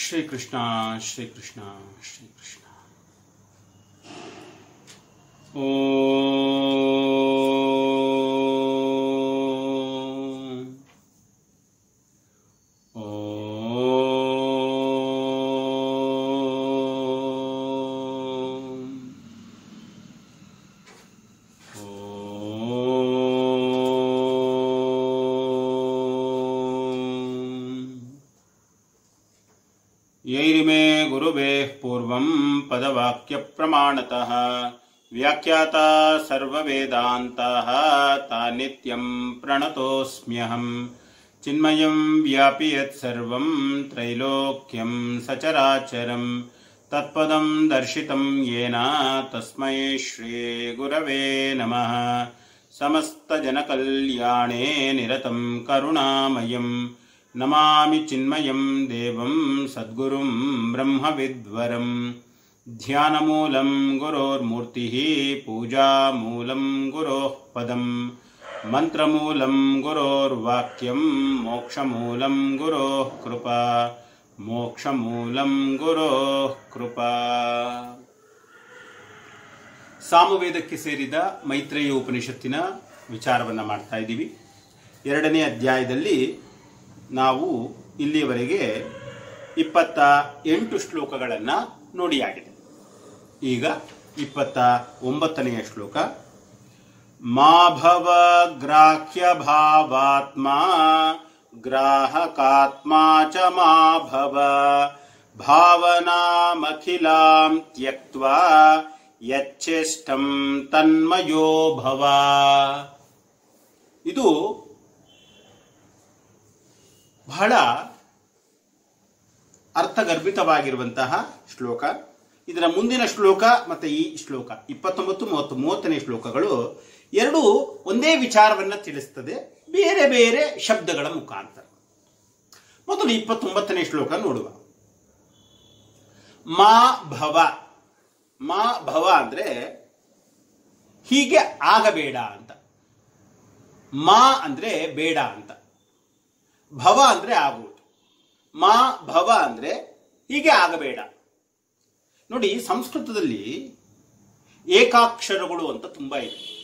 श्री कृष्णा श्री कृष्णा श्री कृष्णा ओ प्रमाणतः। व्याख्याता सर्ववेदान्ताः ता नित्यम् प्रणतोऽस्म्यहम् चिन्मयं व्यापि यत्सर्वं त्रैलोक्यं सचराचरं। तत्पदं दर्शितं येन तस्मै श्रीगुरवे नमः। समस्तजनकल्याणे निरतं करुणामयं। नमामि चिन्मयं देवं सद्गुरुं ब्रह्मविद्वरम्। ಧ್ಯಾನಮೂಲಂ ಪೂಜಾ ಮೂಲಂ ಗೊರೋ ಪದಂ ಮಂತ್ರಮೂಲಂ गुरोर्वाक्यं ಮೋಕ್ಷಮೂಲಂ गुरोः ಕೃಪಾ ಮೋಕ್ಷಮೂಲಂ ಗುರೋಃ ಕೃಪಾ ಸಾಮವೇದಕ್ಕೆ ಸೇರಿದ ಮೈತ್ರೇಯ ಉಪನಿಷತ್ತಿನ ವಿಚಾರವನ್ನು ಮಾಡ್ತಾ ಇದ್ದೀವಿ. ಎರಡನೇ ಅಧ್ಯಾಯದಲ್ಲಿ ನಾವು ಇಲ್ಲಿಯವರೆಗೆ ಇಪ್ಪತ್ತ ಎಂಟು ಶ್ಲೋಕಗಳನ್ನು ನೋಡಿಯಾಗಿದೆ ಈಗ ಇಪ್ಪತ್ತ ಒಂಬತ್ತನೆಯ ಶ್ಲೋಕ. ಮಾಭವ ಗ್ರಾಹ್ಯ ಭಾವಾತ್ಮ ಗ್ರಾಹಕಾತ್ಮ ಚ ಮಾಭವ, ಭಾವನಾಮಖಿಲಾಂ ತ್ಯಕ್ತ್ವ ಯಚ್ಚೇಷ್ಟಂ ತನ್ಮಯೋ ಭವ. ಇದು ಬಹಳ ಅರ್ಥಗರ್ಭಿತವಾಗಿರುವಂತಹ ಶ್ಲೋಕ. ಇದರ ಮುಂದಿನ ಶ್ಲೋಕ ಮತ್ತೆ ಈ ಶ್ಲೋಕ, ಇಪ್ಪತ್ತೊಂಬತ್ತು, ಮೂವತ್ತು, ಮೂವತ್ತನೇ ಶ್ಲೋಕಗಳು ಎರಡೂ ಒಂದೇ ವಿಚಾರವನ್ನ ತಿಳಿಸ್ತದೆ. ಬೇರೆ ಬೇರೆ ಶಬ್ದಗಳ ಮುಖಾಂತರ. ಮೊದಲು ಇಪ್ಪತ್ತೊಂಬತ್ತನೇ ಶ್ಲೋಕ ನೋಡುವ. ಮಾ ಭವ. ಮಾ ಭವ ಅಂದ್ರೆ ಹೀಗೆ ಆಗಬೇಡ ಅಂತ. ಮಾ ಅಂದ್ರೆ ಬೇಡ ಅಂತ. ಭವ ಅಂದ್ರೆ ಆಗುವುದು ಮಾ ಭವ ಅಂದ್ರೆ ಹೀಗೆ ಆಗಬೇಡ. ನೋಡಿ ಸಂಸ್ಕೃತದಲ್ಲಿ ಏಕಾಕ್ಷರಗಳು ಅಂತ ತುಂಬಾ ಇದೆ.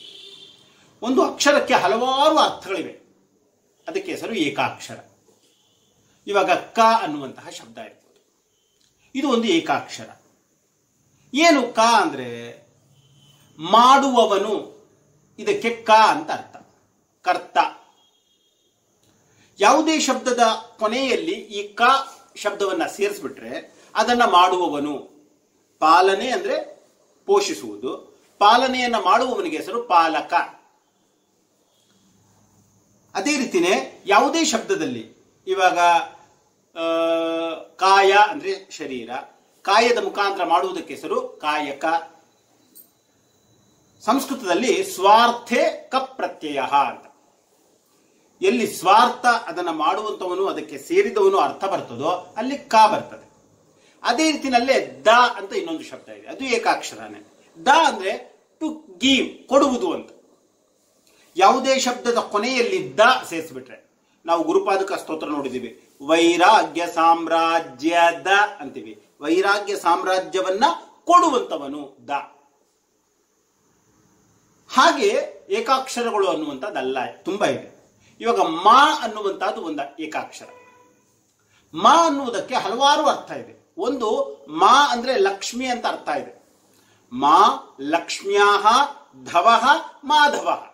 ಒಂದು ಅಕ್ಷರಕ್ಕೆ ಹಲವಾರು ಅರ್ಥಗಳಿವೆ. ಅದಕ್ಕೆ ಹೆಸರು ಏಕಾಕ್ಷರ. ಇವಾಗ ಕ ಅನ್ನುವಂತಹ ಶಬ್ದ ಇರ್ಬೋದು. ಇದು ಒಂದು ಏಕಾಕ್ಷರ. ಏನು ಕ ಅಂದ್ರೆ, ಮಾಡುವವನು, ಇದಕ್ಕೆ ಕ ಅಂತ ಅರ್ಥ. ಕರ್ತ. ಯಾವುದೇ ಶಬ್ದದ ಕೊನೆಯಲ್ಲಿ ಈ ಕ ಶಬ್ದವನ್ನ ಸೇರಿಸ್ಬಿಟ್ರೆ, ಅದನ್ನ ಮಾಡುವವನು. ಪಾಲನೆ ಅಂದ್ರೆ ಪೋಷಿಸುವುದು. ಪಾಲನೆಯನ್ನ ಮಾಡುವವನಿಗೆ ಹೆಸರು ಪಾಲಕ. ಅದೇ ರೀತಿನೇ ಯಾವುದೇ ಶಬ್ದದಲ್ಲಿ ಇವಾಗ ಕಾಯ ಅಂದ್ರೆ ಶರೀರ. ಕಾಯದ ಮುಖಾಂತರ ಮಾಡುವುದಕ್ಕೆ ಹೆಸರು ಕಾಯಕ. ಸಂಸ್ಕೃತದಲ್ಲಿ ಸ್ವಾರ್ಥೆ ಕ ಪ್ರತ್ಯಯ ಅಂತ. ಎಲ್ಲಿ ಸ್ವಾರ್ಥ ಅದನ್ನ ಮಾಡುವಂತವನು ಅದಕ್ಕೆ ಸೇರಿದವನು ಅರ್ಥ ಬರ್ತದೋ ಅಲ್ಲಿ ಕ ಬರ್ತದೆ. ಅದೇ ರೀತಿನಲ್ಲೇ ದ ಅಂತ ಇನ್ನೊಂದು ಶಬ್ದ ಇದೆ. ಅದು ಏಕಾಕ್ಷರನೇ. ದ ಅಂದ್ರೆ ಟು ಗೀವ್ ಕೊಡುವುದು ಅಂತ. ಯಾವುದೇ ಶಬ್ದದ ಕೊನೆಯಲ್ಲಿ ದ ಸೇರಿಸ್ಬಿಟ್ರೆ, ನಾವು ಗುರುಪಾದಕ ಸ್ತೋತ್ರ ನೋಡಿದೀವಿ. ವೈರಾಗ್ಯ ಸಾಮ್ರಾಜ್ಯದ ಅಂತೀವಿ. ವೈರಾಗ್ಯ ಸಾಮ್ರಾಜ್ಯವನ್ನ ಕೊಡುವಂತವನು ದ. ಹಾಗೆ ಏಕಾಕ್ಷರಗಳು ಅನ್ನುವಂಥದ್ದಲ್ಲ, ತುಂಬಾ ಇದೆ. ಇವಾಗ ಮಾ ಅನ್ನುವಂಥದ್ದು ಒಂದು ಏಕಾಕ್ಷರ. ಮಾ ಅನ್ನುವುದಕ್ಕೆ ಹಲವಾರು ಅರ್ಥ ಇದೆ. ಒಂದು ಮಾ ಅಂದ್ರೆ ಲಕ್ಷ್ಮಿ ಅಂತ ಅರ್ಥ ಇದೆ. ಮಾ ಲಕ್ಷ್ಮ್ಯಾಹ ಧವ ಮಾಧವ.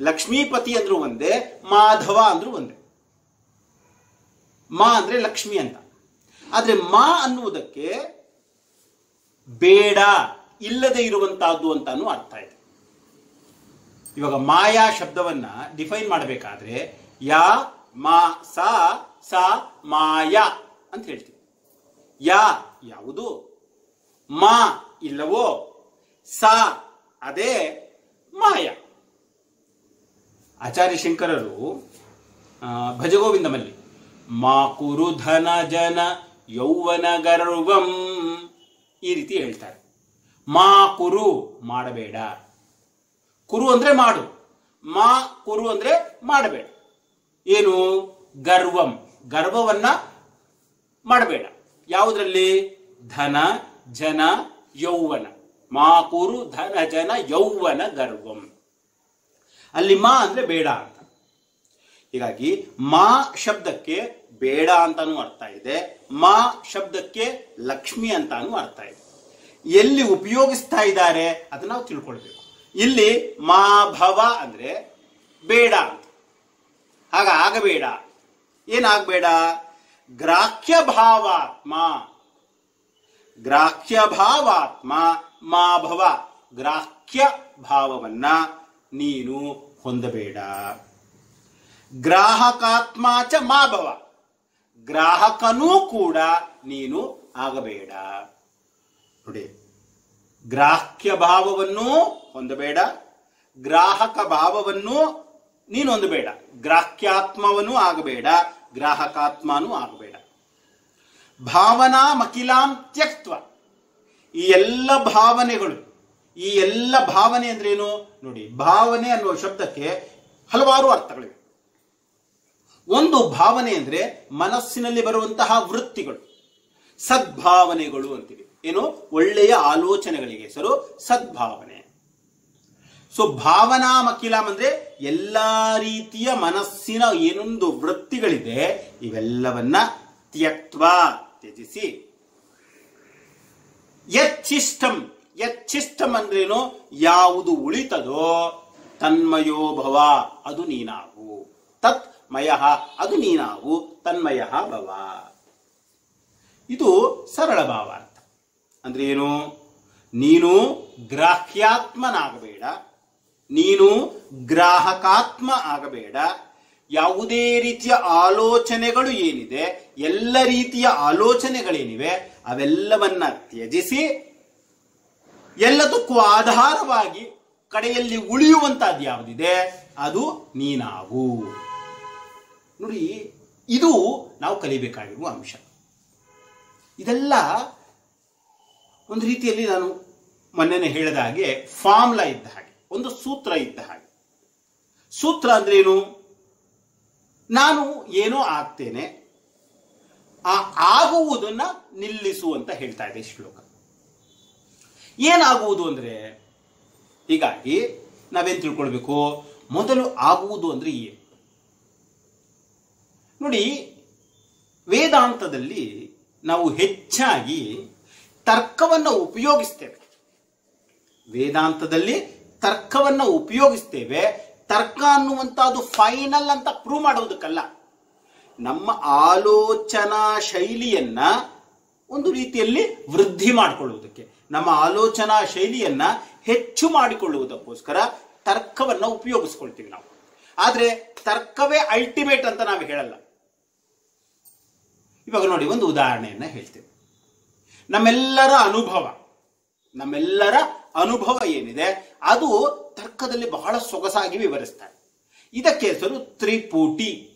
ಲಕ್ಷ್ಮೀಪತಿ ಅಂದ್ರು ಒಂದೇ, ಮಾಧವ ಅಂದ್ರು ಒಂದೇ. ಮಾ ಅಂದ್ರೆ ಲಕ್ಷ್ಮಿ ಅಂತ. ಆದ್ರೆ ಮಾ ಅನ್ನುವುದಕ್ಕೆ ಬೇಡ, ಇಲ್ಲದೆ ಇರುವಂತಹದ್ದು ಅಂತಾನು ಅರ್ಥ ಇದೆ. ಇವಾಗ ಮಾಯಾ ಶಬ್ದವನ್ನ ಡಿಫೈನ್ ಮಾಡಬೇಕಾದ್ರೆ, ಯಾ, ಮಾ, ಸಾ ಸಾ, ಮಾಯಾ ಅಂತ ಹೇಳ್ತೀವಿ. ಯಾ ಯಾವುದು? ಮಾ ಇಲ್ಲವೋ? ಸಾ ಅದೇ ಮಾಯ. ಆಚಾರ್ಯ ಶಂಕರರು ಭಜಗೋವಿಂದಮಲ್ಲಿ, ಮಾ ಕುರುಧನ ಜನ ಯೌವನ ಗರ್ವಂ ಈ ರೀತಿ ಹೇಳ್ತಾರೆ. ಮಾ ಕುರು ಮಾಡಬೇಡ. ಕುರು ಅಂದ್ರೆ ಮಾಡು. ಮಾ ಕುರು ಅಂದ್ರೆ ಮಾಡಬೇಡ. ಏನು? ಗರ್ವಂ. ಗರ್ವವನ್ನ ಮಾಡಬೇಡ. ಯಾವುದರಲ್ಲಿ? ಧನ, ಜನ, ಯೌವನ. ಮಾ ಕುರು ಧನ, ಜನ, ಯೌವನ ಗರ್ವಂ ಅಲ್ಲಿ ಮಾ ಅಂದ್ರೆ ಬೇಡ ಅಂತ. ಹೀಗಾಗಿ ಮಾ ಶಬ್ದಕ್ಕೆ ಬೇಡ ಅಂತಾನೂ ಅರ್ಥ ಇದೆ. ಮಾ ಶಬ್ದಕ್ಕೆ ಲಕ್ಷ್ಮಿ ಅಂತಾನೂ ಅರ್ಥ ಇದೆ. ಎಲ್ಲಿ ಉಪಯೋಗಿಸ್ತಾ ಇದ್ದಾರೆ ಅದನ್ನ ನಾವು ತಿಳ್ಕೊಳ್ಬೇಕು. ಇಲ್ಲಿ ಮಾ ಭವ ಅಂದ್ರೆ ಬೇಡ ಅಂತ. ಹಾಗ ಆಗಬೇಡ. ಏನಾಗಬೇಡ? ಗ್ರಾಹ್ಯ ಭಾವಾತ್ಮ ಗ್ರಾಹ್ಯ ಭಾವಾತ್ಮ ಮಾ ಭವ. ಗ್ರಾಹ್ಯ ಭಾವವನ್ನ ನೀನು ಹೊಂದಬೇಡ. ಗ್ರಾಹಕಾತ್ಮ ಚ ಮಾ ಭವ. ಗ್ರಾಹಕನೂ ಕೂಡ ನೀನು ಆಗಬೇಡ. ನೋಡಿ ಗ್ರಾಹ್ಯ ಭಾವವನ್ನು ಹೊಂದಬೇಡ ಗ್ರಾಹಕ ಭಾವವನ್ನು ನೀನು ಹೊಂದಬೇಡ. ಗ್ರಾಹ್ಯಾತ್ಮವನ್ನು ಆಗಬೇಡ. ಗ್ರಾಹಕಾತ್ಮನೂ ಆಗಬೇಡ. ಭಾವನಾ ಮಕಿಲಾಂ ತ್ಯಕ್ತ್ವ. ಈ ಎಲ್ಲ ಭಾವನೆಗಳು, ಈ ಎಲ್ಲ ಭಾವನೆ ಅಂದ್ರೇನು? ನೋಡಿ, ಭಾವನೆ ಅನ್ನುವ ಶಬ್ದಕ್ಕೆ ಹಲವಾರು ಅರ್ಥಗಳಿವೆ. ಒಂದು ಭಾವನೆ ಅಂದ್ರೆ ಮನಸ್ಸಿನಲ್ಲಿ ಬರುವಂತಹ ವೃತ್ತಿಗಳು, ಸದ್ಭಾವನೆಗಳು ಅಂತೀವಿ. ಏನು? ಒಳ್ಳೆಯ ಆಲೋಚನೆಗಳಿಗೆ. ಹೆಸರು ಸದ್ಭಾವನೆ. ಸೊ ಭಾವನಾ ಮಕಿಲಾಂ ಅಂದ್ರೆ ಎಲ್ಲಾ ರೀತಿಯ ಮನಸ್ಸಿನ ಏನೊಂದು ವೃತ್ತಿಗಳಿದೆ, ಇವೆಲ್ಲವನ್ನ ತ್ಯಕ್ತ್ವ ತ್ಯಜಿಸಿ. ಯಚ್ಚಿಷ್ಟಂ ಯಚ್ಚಿಷ್ಟಂ ಅಂದ್ರೇನು? ಯಾವುದು ಉಳಿತದೋ ತನ್ಮಯೋಭವ ಅದು ನೀನಾವು ತತ್ ಮಯ, ಅದು ನೀನಾವು ತನ್ಮಯ ಭವ. ಇದು ಸರಳ ಭಾವಾರ್ಥ. ಅಂದ್ರೆ ಏನು ನೀನು ಗ್ರಾಹ್ಯಾತ್ಮನಾಗಬೇಡ. ನೀನು ಗ್ರಾಹಕಾತ್ಮ ಆಗಬೇಡ. ಯಾವುದೇ ರೀತಿಯ ಆಲೋಚನೆಗಳು ಏನಿದೆ, ಎಲ್ಲ ರೀತಿಯ ಆಲೋಚನೆಗಳೇನಿವೆ, ಅವೆಲ್ಲವನ್ನ ತ್ಯಜಿಸಿ, ಎಲ್ಲದಕ್ಕೂ ಆಧಾರವಾಗಿ ಕಡೆಯಲ್ಲಿ ಉಳಿಯುವಂತಹದ್ದು ಯಾವುದಿದೆ, ಅದು ನೀನಾಗು. ನೋಡಿ, ಇದು ನಾವು ಕಲಿಬೇಕಾಗಿರುವ ಅಂಶ. ಇದೆಲ್ಲ ಒಂದು ರೀತಿಯಲ್ಲಿ ನಾನು ಮೊನ್ನೆನೆ ಹೇಳಿದ ಹಾಗೆ, ಫಾರ್ಮ್ಲಾ ಇದ್ದ ಹಾಗೆ. ಒಂದು ಸೂತ್ರ ಇದ್ದ ಹಾಗೆ. ಸೂತ್ರ ಅಂದ್ರೇನು ನಾನು ಏನೋ ಆಗ್ತೇನೆ, ಆ ಆಗುವುದನ್ನ ನಿಲ್ಲಿಸು ಅಂತ ಹೇಳ್ತಾ ಇದೆ ಶ್ಲೋಕ. ಏನಾಗುವುದು ಅಂದ್ರೆ, ಹೀಗಾಗಿ ನಾವೇನ್ ತಿಳ್ಕೊಳ್ಬೇಕು? ಮೊದಲು ಆಗುವುದು ಅಂದ್ರೆ ಏನು? ನೋಡಿ, ವೇದಾಂತದಲ್ಲಿ ನಾವು ಹೆಚ್ಚಾಗಿ ತರ್ಕವನ್ನು ಉಪಯೋಗಿಸ್ತೇವೆ. ವೇದಾಂತದಲ್ಲಿ ತರ್ಕವನ್ನ ಉಪಯೋಗಿಸ್ತೇವೆ, ತರ್ಕ ಅನ್ನುವಂಥದ್ದು ಫೈನಲ್ ಅಂತ ಪ್ರೂವ್ ಮಾಡುವುದಕ್ಕಲ್ಲ ನಮ್ಮ ಆಲೋಚನಾ ಶೈಲಿಯನ್ನ ಒಂದು ರೀತಿಯಲ್ಲಿ ವೃದ್ಧಿ ಮಾಡಿಕೊಳ್ಳುವುದಕ್ಕೆ, ನಮ್ಮ ಆಲೋಚನಾ ಶೈಲಿಯನ್ನ ಹೆಚ್ಚು ಮಾಡಿಕೊಳ್ಳುವುದಕ್ಕೋಸ್ಕರ ತರ್ಕವನ್ನ ಉಪಯೋಗಿಸ್ಕೊಳ್ತೀವಿ ನಾವು. ಆದರೆ ತರ್ಕವೇ ಅಲ್ಟಿಮೇಟ್ ಅಂತ ನಾವು ಹೇಳಲ್ಲ. ಇವಾಗ ನೋಡಿ ಒಂದು ಉದಾಹರಣೆಯನ್ನು ಹೇಳ್ತೇವೆ ನಮ್ಮೆಲ್ಲರ ಅನುಭವ ನಮ್ಮೆಲ್ಲರ ಅನುಭವ ಏನಿದೆ? ಅದು ತರ್ಕದಲ್ಲಿ ಬಹಳ ಸೊಗಸಾಗಿ ವಿವರಿಸ್ತಾರೆ. ಇದಕ್ಕೆ ಹೆಸರು ತ್ರಿಪುಟಿ.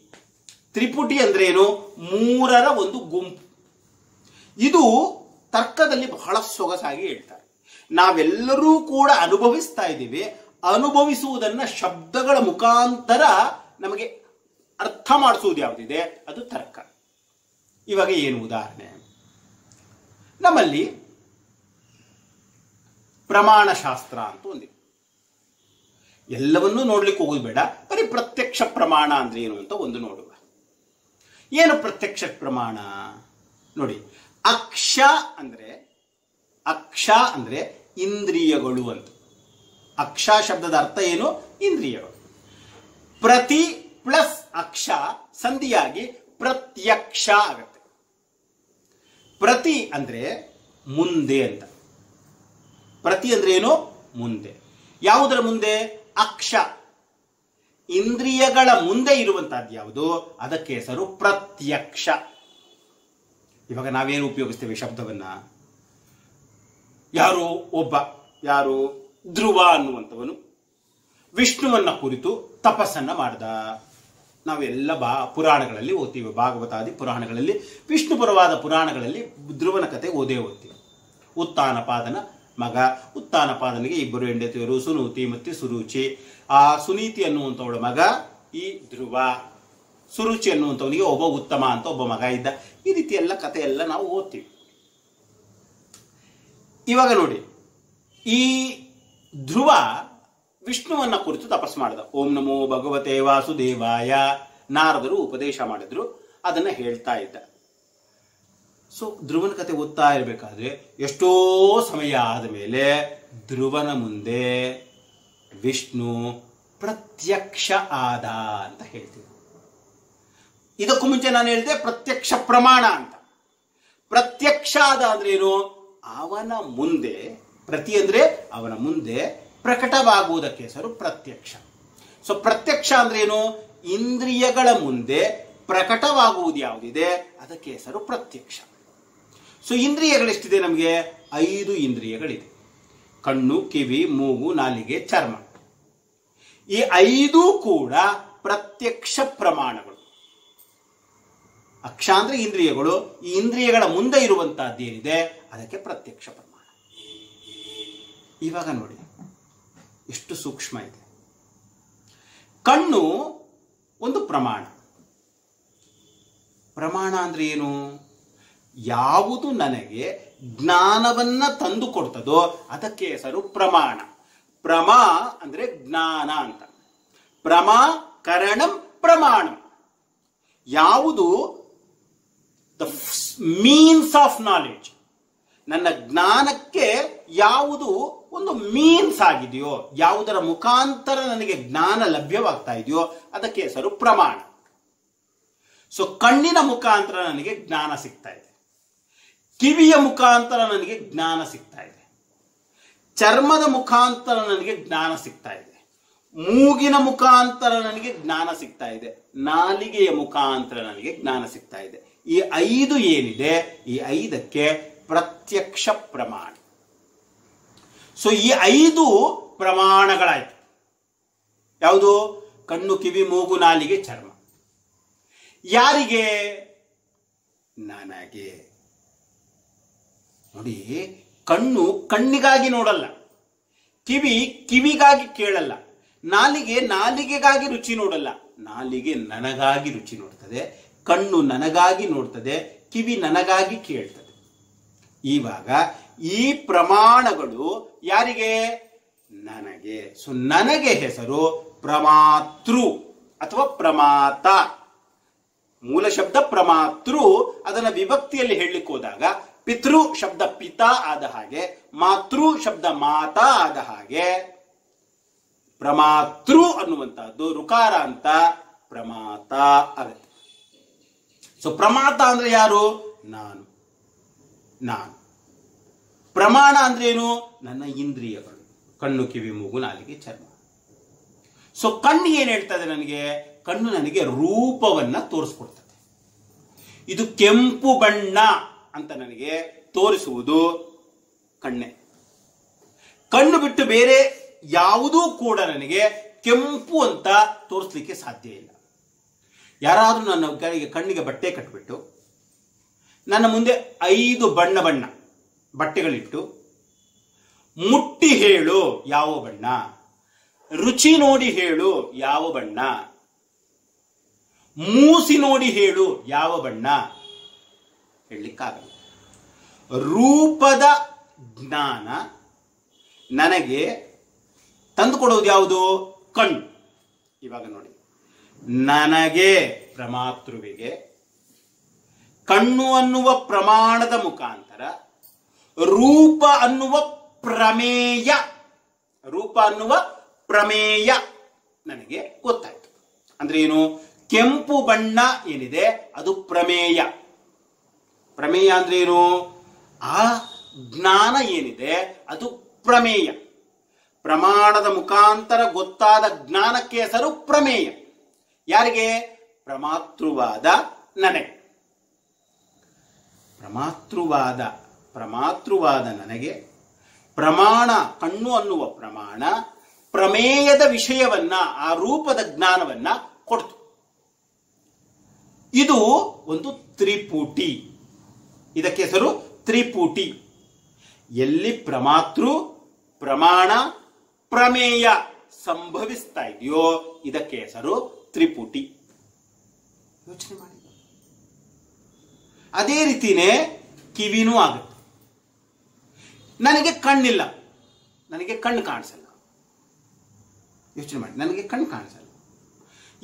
ತ್ರಿಪುಟಿ ಅಂದ್ರೆ ಏನು? ಮೂರರ ಒಂದು ಗುಂಪು. ಇದು ತರ್ಕದಲ್ಲಿ ಬಹಳ ಸೊಗಸಾಗಿ ಹೇಳ್ತಾರೆ. ನಾವೆಲ್ಲರೂ ಕೂಡ ಅನುಭವಿಸ್ತಾ ಇದ್ದೀವಿ. ಅನುಭವಿಸುವುದನ್ನ ಶಬ್ದಗಳ ಮುಖಾಂತರ ನಮಗೆ ಅರ್ಥ ಮಾಡಿಸುವುದು ಯಾವುದಿದೆ? ಅದು ತರ್ಕ. ಇವಾಗ ಏನು ಉದಾಹರಣೆ? ನಮ್ಮಲ್ಲಿ ಪ್ರಮಾಣ ಶಾಸ್ತ್ರ ಅಂತ ಒಂದಿದೆ. ಎಲ್ಲವನ್ನೂ ನೋಡ್ಲಿಕ್ಕೆ ಹೋಗೋದು ಬೇಡ. ಬರೀ ಪ್ರತ್ಯಕ್ಷ ಪ್ರಮಾಣ ಅಂದ್ರೆ ಏನು ಅಂತ ಒಂದು ನೋಡುವ. ಏನು ಪ್ರತ್ಯಕ್ಷ ಪ್ರಮಾಣ? ನೋಡಿ, ಅಕ್ಷ ಅಂದ್ರೆ ಅಕ್ಷ ಅಂದ್ರೆ ಇಂದ್ರಿಯಗಳು ಅಂತ. ಅಕ್ಷ ಶಬ್ದದ ಅರ್ಥ ಏನು? ಇಂದ್ರಿಯಗಳು. ಪ್ರತಿ ಪ್ಲಸ್ ಅಕ್ಷ ಸಂಧಿಯಾಗಿ ಪ್ರತ್ಯಕ್ಷ ಆಗತ್ತೆ. ಪ್ರತಿ ಅಂದ್ರೆ ಮುಂದೆ ಅಂತ. ಪ್ರತಿ ಅಂದ್ರೆ ಏನು? ಮುಂದೆ. ಯಾವುದರ ಮುಂದೆ? ಅಕ್ಷ. ಇಂದ್ರಿಯಗಳ ಮುಂದೆ ಇರುವಂತಹದ್ದು ಯಾವುದು? ಅದಕ್ಕೆ ಹೆಸರು ಪ್ರತ್ಯಕ್ಷ. ಇವಾಗ ನಾವೇನು ಉಪಯೋಗಿಸ್ತೇವೆ ಶಬ್ದವನ್ನ? ಯಾರು? ಒಬ್ಬ. ಯಾರು? ಧ್ರುವ ಅನ್ನುವಂಥವನು. ವಿಷ್ಣುವನ್ನ ಕುರಿತು ತಪಸ್ಸನ್ನ ಮಾಡ್ದ. ನಾವೆಲ್ಲ ಬಾ ಪುರಾಣಗಳಲ್ಲಿ ಓದ್ತೀವಿ. ಭಾಗವತಾದಿ ಪುರಾಣಗಳಲ್ಲಿ, ವಿಷ್ಣುಪುರವಾದ ಪುರಾಣಗಳಲ್ಲಿ ಧ್ರುವನ ಕತೆ ಓದೇ ಓದ್ತೀವಿ. ಉತ್ತಾನಪಾದನ ಮಗ. ಉತ್ತಾನಪಾದನಿಗೆ ಇಬ್ಬರು ಹೆಂಡತಿಯರು ಸುನೂತಿ ಮತ್ತು ಸುರುಚಿ. ಆ ಸುನೀತಿ ಅನ್ನುವಂಥವಳ ಮಗ ಈ ಧ್ರುವ. ಸುರುಚಿ ಅನ್ನುವಂಥವನಿಗೆ ಒಬ್ಬ ಉತ್ತಮ ಅಂತ ಒಬ್ಬ ಮಗ ಇದ್ದ. ಈ ರೀತಿ ಎಲ್ಲ ಕಥೆ ನಾವು ಓದ್ತೀವಿ. ಇವಾಗ ನೋಡಿ, ಈ ಧ್ರುವ ವಿಷ್ಣುವನ್ನ ಕುರಿತು ತಪಸ್ಸು ಮಾಡಿದ. ಓಂ ನಮೋ ಭಗವತೆ ವಾಸುದೇವಾಯ. ನಾರದರು ಉಪದೇಶ ಮಾಡಿದ್ರು, ಅದನ್ನ ಹೇಳ್ತಾ ಇದ್ದ. ಸೊ ಧ್ರುವನ ಕತೆ ಓದ್ತಾ ಇರಬೇಕಾದ್ರೆ ಎಷ್ಟೋ ಸಮಯ ಆದ ಮೇಲೆ ಧ್ರುವನ ಮುಂದೆ ವಿಷ್ಣು ಪ್ರತ್ಯಕ್ಷ ಆದ ಅಂತ ಹೇಳ್ತೀವಿ. ಇದಕ್ಕೂ ಮುಂಚೆ ನಾನು ಹೇಳಿದೆ ಪ್ರತ್ಯಕ್ಷ ಪ್ರಮಾಣ ಅಂತ. ಪ್ರತ್ಯಕ್ಷ ಆದ ಅಂದ್ರೆ ಏನು? ಅವನ ಮುಂದೆ, ಪ್ರತಿ ಅಂದ್ರೆ ಅವನ ಮುಂದೆ ಪ್ರಕಟವಾಗುವುದಕ್ಕೆ ಹೆಸರು ಪ್ರತ್ಯಕ್ಷ. ಸೊ ಪ್ರತ್ಯಕ್ಷ ಅಂದ್ರೆ ಏನು? ಇಂದ್ರಿಯಗಳ ಮುಂದೆ ಪ್ರಕಟವಾಗುವುದು ಯಾವುದಿದೆ? ಅದಕ್ಕೆ ಹೆಸರು ಪ್ರತ್ಯಕ್ಷ. ಸೊ ಇಂದ್ರಿಯಗಳೆಷ್ಟಿದೆ ನಮಗೆ? ಐದು ಇಂದ್ರಿಯಗಳಿದೆ. ಕಣ್ಣು, ಕಿವಿ, ಮೂಗು, ನಾಲಿಗೆ, ಚರ್ಮ. ಈ ಐದು ಕೂಡ ಪ್ರತ್ಯಕ್ಷ ಪ್ರಮಾಣಗಳು. ಅಕ್ಷ ಅಂದ್ರೆ ಇಂದ್ರಿಯಗಳು ಈ ಇಂದ್ರಿಯಗಳ ಮುಂದೆ ಇರುವಂತಹದ್ದೇನಿದೆ ಅದಕ್ಕೆ ಪ್ರತ್ಯಕ್ಷ ಪ್ರಮಾಣ. ಇವಾಗ ನೋಡಿ, ಎಷ್ಟು ಸೂಕ್ಷ್ಮ ಇದೆ. ಕಣ್ಣು ಒಂದು ಪ್ರಮಾಣ. ಪ್ರಮಾಣ ಅಂದ್ರೆ ಏನು? ಯಾವುದು ನನಗೆ ಜ್ಞಾನವನ್ನ ತಂದು ಕೊಡ್ತದೋ ಅದಕ್ಕೆ ಹೆಸರು ಪ್ರಮಾಣ. ಪ್ರಮಾ ಅಂದ್ರೆ ಜ್ಞಾನ ಅಂತ. ಪ್ರಮಾ ಕರಣಂ ಪ್ರಮಾಣ. ಯಾವುದು? ದ ಮೀನ್ಸ್ ಆಫ್ ನಾಲೆಡ್ಜ್ ನನ್ನ ಜ್ಞಾನಕ್ಕೆ ಯಾವುದು ಒಂದು ಮೀನ್ಸ್ ಆಗಿದೆಯೋ, ಯಾವುದರ ಮುಖಾಂತರ ನನಗೆ ಜ್ಞಾನ ಲಭ್ಯವಾಗ್ತಾ ಇದೆಯೋ ಅದಕ್ಕೆ ಹೆಸರು ಪ್ರಮಾಣ. ಸೊ ಕಣ್ಣಿನ ಮುಖಾಂತರ ನನಗೆ ಜ್ಞಾನ ಸಿಗ್ತಾ ಇದೆ. ಕಿವಿಯ ಮುಖಾಂತರ ನನಗೆ ಜ್ಞಾನ ಸಿಗ್ತಾ ಇದೆ. ಚರ್ಮದ ಮುಖಾಂತರ ನನಗೆ ಜ್ಞಾನ ಸಿಗ್ತಾ ಇದೆ. ಮೂಗಿನ ಮುಖಾಂತರ ನನಗೆ ಜ್ಞಾನ ಸಿಗ್ತಾ ಇದೆ. ನಾಲಿಗೆಯ ಮುಖಾಂತರ ನನಗೆ ಜ್ಞಾನ ಸಿಗ್ತಾ ಇದೆ. ಈ ಐದು ಏನಿದೆ? ಈ ಐದಕ್ಕೆ ಪ್ರತ್ಯಕ್ಷ ಪ್ರಮಾಣ. ಸೊ ಈ ಐದು ಪ್ರಮಾಣಗಳಾಯ್ತು. ಯಾವುದು? ಕಣ್ಣು, ಕಿವಿ, ಮೂಗು, ನಾಲಿಗೆ, ಚರ್ಮ. ಯಾರಿಗೆ? ನನಗೆ. ನೋಡಿ, ಕಣ್ಣು ಕಣ್ಣಿಗಾಗಿ ನೋಡಲ್ಲ, ಕಿವಿ ಕಿವಿಗಾಗಿ ಕೇಳಲ್ಲ, ನಾಲಿಗೆ ನಾಲಿಗೆಗಾಗಿ ರುಚಿ ನೋಡಲ್ಲ, ನಾಲಿಗೆ ನನಗಾಗಿ ರುಚಿ ನೋಡ್ತದೆ, ಕಣ್ಣು ನನಗಾಗಿ ನೋಡ್ತದೆ, ಕಿವಿ ನನಗಾಗಿ ಕೇಳ್ತದೆ. ಇವಾಗ ಈ ಪ್ರಮಾಣಗಳು ಯಾರಿಗೆ? ನನಗೆ. ಸೊ ನನಗೆ ಹೆಸರು ಪ್ರಮಾತೃ ಅಥವಾ ಪ್ರಮಾತ. ಮೂಲ ಶಬ್ದ ಪ್ರಮಾತೃ ಅದನ್ನ ವಿಭಕ್ತಿಯಲ್ಲಿ ಹೇಳಲಿಕ್ಕೆ ಹೋದಾಗ ಪಿತೃ ಶಬ್ದ ಪಿತಾ ಆದ ಹಾಗೆ, ಮಾತೃ ಶಬ್ದ ಮಾತಾ ಆದ ಹಾಗೆ, ಪ್ರಮಾತೃ ಅನ್ನುವಂತಹದ್ದು ರುಕಾರ ಅಂತ ಪ್ರಮಾತ ಆಗತ್ತೆ. ಸೊ ಪ್ರಮಾತ ಅಂದ್ರೆ ಯಾರು? ನಾನು. ನಾನು. ಪ್ರಮಾಣ ಅಂದ್ರೆ ಏನು? ನನ್ನ ಇಂದ್ರಿಯಗಳು. ಕಣ್ಣು, ಕಿವಿ, ಮೂಗು, ನಾಲಿಗೆ, ಚರ್ಮ. ಸೊ ಕಣ್ಣು ಏನ್ ಹೇಳ್ತದೆ ನನಗೆ? ಕಣ್ಣು ನನಗೆ ರೂಪವನ್ನ ತೋರಿಸ್ಕೊಡ್ತದೆ. ಇದು ಕೆಂಪು ಬಣ್ಣ. ಅಂತ ನನಗೆ ತೋರಿಸುವುದು ಕಣ್ಣೆ. ಕಣ್ಣು ಬಿಟ್ಟು ಬೇರೆ ಯಾವುದೂ ಕೂಡ ನನಗೆ ಕೆಂಪು ಅಂತ ತೋರಿಸ್ಲಿಕ್ಕೆ ಸಾಧ್ಯ ಇಲ್ಲ. ಯಾರಾದರೂ ನನ್ನ ಕಣ್ಣಿಗೆ ಕಣ್ಣಿಗೆ ಬಟ್ಟೆ ಕಟ್ಬಿಟ್ಟು, ನನ್ನ ಮುಂದೆ ಐದು ಬಣ್ಣ ಬಣ್ಣ ಬಟ್ಟೆಗಳಿಟ್ಟು, ಮುಟ್ಟಿ ಹೇಳು ಯಾವ ಬಣ್ಣ, ರುಚಿ ನೋಡಿ ಹೇಳು ಯಾವ ಬಣ್ಣ, ಮೂಸಿ ನೋಡಿ ಹೇಳು ಯಾವ ಬಣ್ಣ ಹೇಳಲಿಕ್ಕಾಗಲ್ಲ. ರೂಪದ ಜ್ಞಾನ ನನಗೆ ತಂದುಕೊಡೋದು ಯಾವುದು? ಕಣ್ಣು. ಇವಾಗ ನೋಡಿ. ನನಗೆ ಪ್ರಮಾತೃವಿಗೆ ಕಣ್ಣು ಅನ್ನುವ ಪ್ರಮಾಣದ ಮುಖಾಂತರ ರೂಪ ಅನ್ನುವ ಪ್ರಮೇಯ, ರೂಪ ಅನ್ನುವ ಪ್ರಮೇಯ ನನಗೆ ಗೊತ್ತಾಯ್ತು. ಅಂದ್ರೆ ಏನು? ಕೆಂಪು ಬಣ್ಣ ಏನಿದೆ? ಅದು ಪ್ರಮೇಯ. ಪ್ರಮೇಯ ಅಂದ್ರೆ ಏನು? ಆ ಜ್ಞಾನ ಏನಿದೆ, ಅದು ಪ್ರಮೇಯ. ಪ್ರಮಾಣದ ಮುಖಾಂತರ ಗೊತ್ತಾದ ಜ್ಞಾನಕ್ಕೆ ಹೆಸರು ಪ್ರಮೇಯ. ಯಾರಿಗೆ? ಪ್ರಮಾತೃವಾದ ನನಗೆ. ಪ್ರಮಾತೃವಾದ ಪ್ರಮಾತೃವಾದ ನನಗೆ. ಪ್ರಮಾಣ ಕಣ್ಣು ಅನ್ನುವ ಪ್ರಮಾಣ ಪ್ರಮೇಯದ ವಿಷಯವನ್ನ, ಆ ರೂಪದ ಜ್ಞಾನವನ್ನ ಕೊಡ್ತು. ಇದು ಒಂದು ತ್ರಿಪುಟಿ. ಇದಕ್ಕೆ ಹೆಸರು ತ್ರಿಪುಟಿ. ಎಲ್ಲಿ ಪ್ರಮಾತೃ, ಪ್ರಮಾಣ, ಪ್ರಮೇಯ ಸಂಭವಿಸ್ತಾ ಇದೆಯೋ ಇದಕ್ಕೆ ಹೆಸರು ತ್ರಿಪುಟಿ. ಯೋಚನೆ ಮಾಡಿ. ಅದೇ ರೀತಿನೇ ಕಿವಿನೂ ಆಗುತ್ತೆ. ನನಗೆ ಕಣ್ಣಿಲ್ಲ. ನನಗೆ ಕಣ್ಣು ಕಾಣಿಸಲ್ಲ. ಯೋಚನೆ ಮಾಡಿ. ನನಗೆ ಕಣ್ಣು ಕಾಣಿಸಲ್ಲ.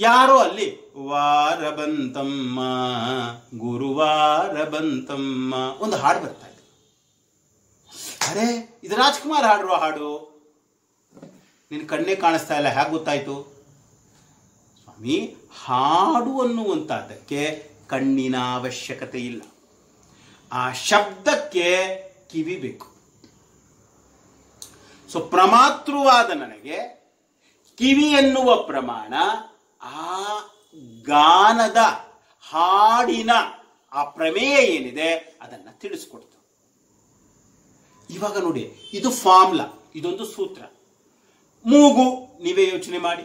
ಯಾರೋ ಅಲ್ಲಿ? ವಾರ ಬಂತಮ್ಮ, ಗುರುವಾರ ಬಂತಮ್ಮ ಒಂದು ಹಾಡು ಬರ್ತಾ ಇದೆ. ಅರೆ, ಇದು ರಾಜ್ಕುಮಾರ್ ಹಾಡಿರುವ ಹಾಡು. ನಿನ್ನ ಕಣ್ಣೇ ಕಾಣಿಸ್ತಾ ಇಲ್ಲ, ಹೇಗೆ ಗೊತ್ತಾಯ್ತು? ಸ್ವಾಮಿ, ಹಾಡು ಅನ್ನುವಂಥದ್ದಕ್ಕೆ ಕಣ್ಣಿನ ಅವಶ್ಯಕತೆ ಇಲ್ಲ. ಆ ಶಬ್ದಕ್ಕೆ ಕಿವಿ ಬೇಕು. ಸೊ, ಪ್ರಮಾತೃವಾದ ನನಗೆ ಕಿವಿ ಎನ್ನುವ ಪ್ರಮಾಣ ಆ ಗಾನದ ಹಾಡಿನ ಆ ಪ್ರಮೇಯ ಏನಿದೆ ಅದನ್ನ ತಿಳಿಸ್ಕೊಡ್ತು. ಇವಾಗ ನೋಡಿ, ಇದು ಫಾರ್ಮ್ಲಾ, ಇದೊಂದು ಸೂತ್ರ. ಮೂಗು, ನೀವೇ ಯೋಚನೆ ಮಾಡಿ.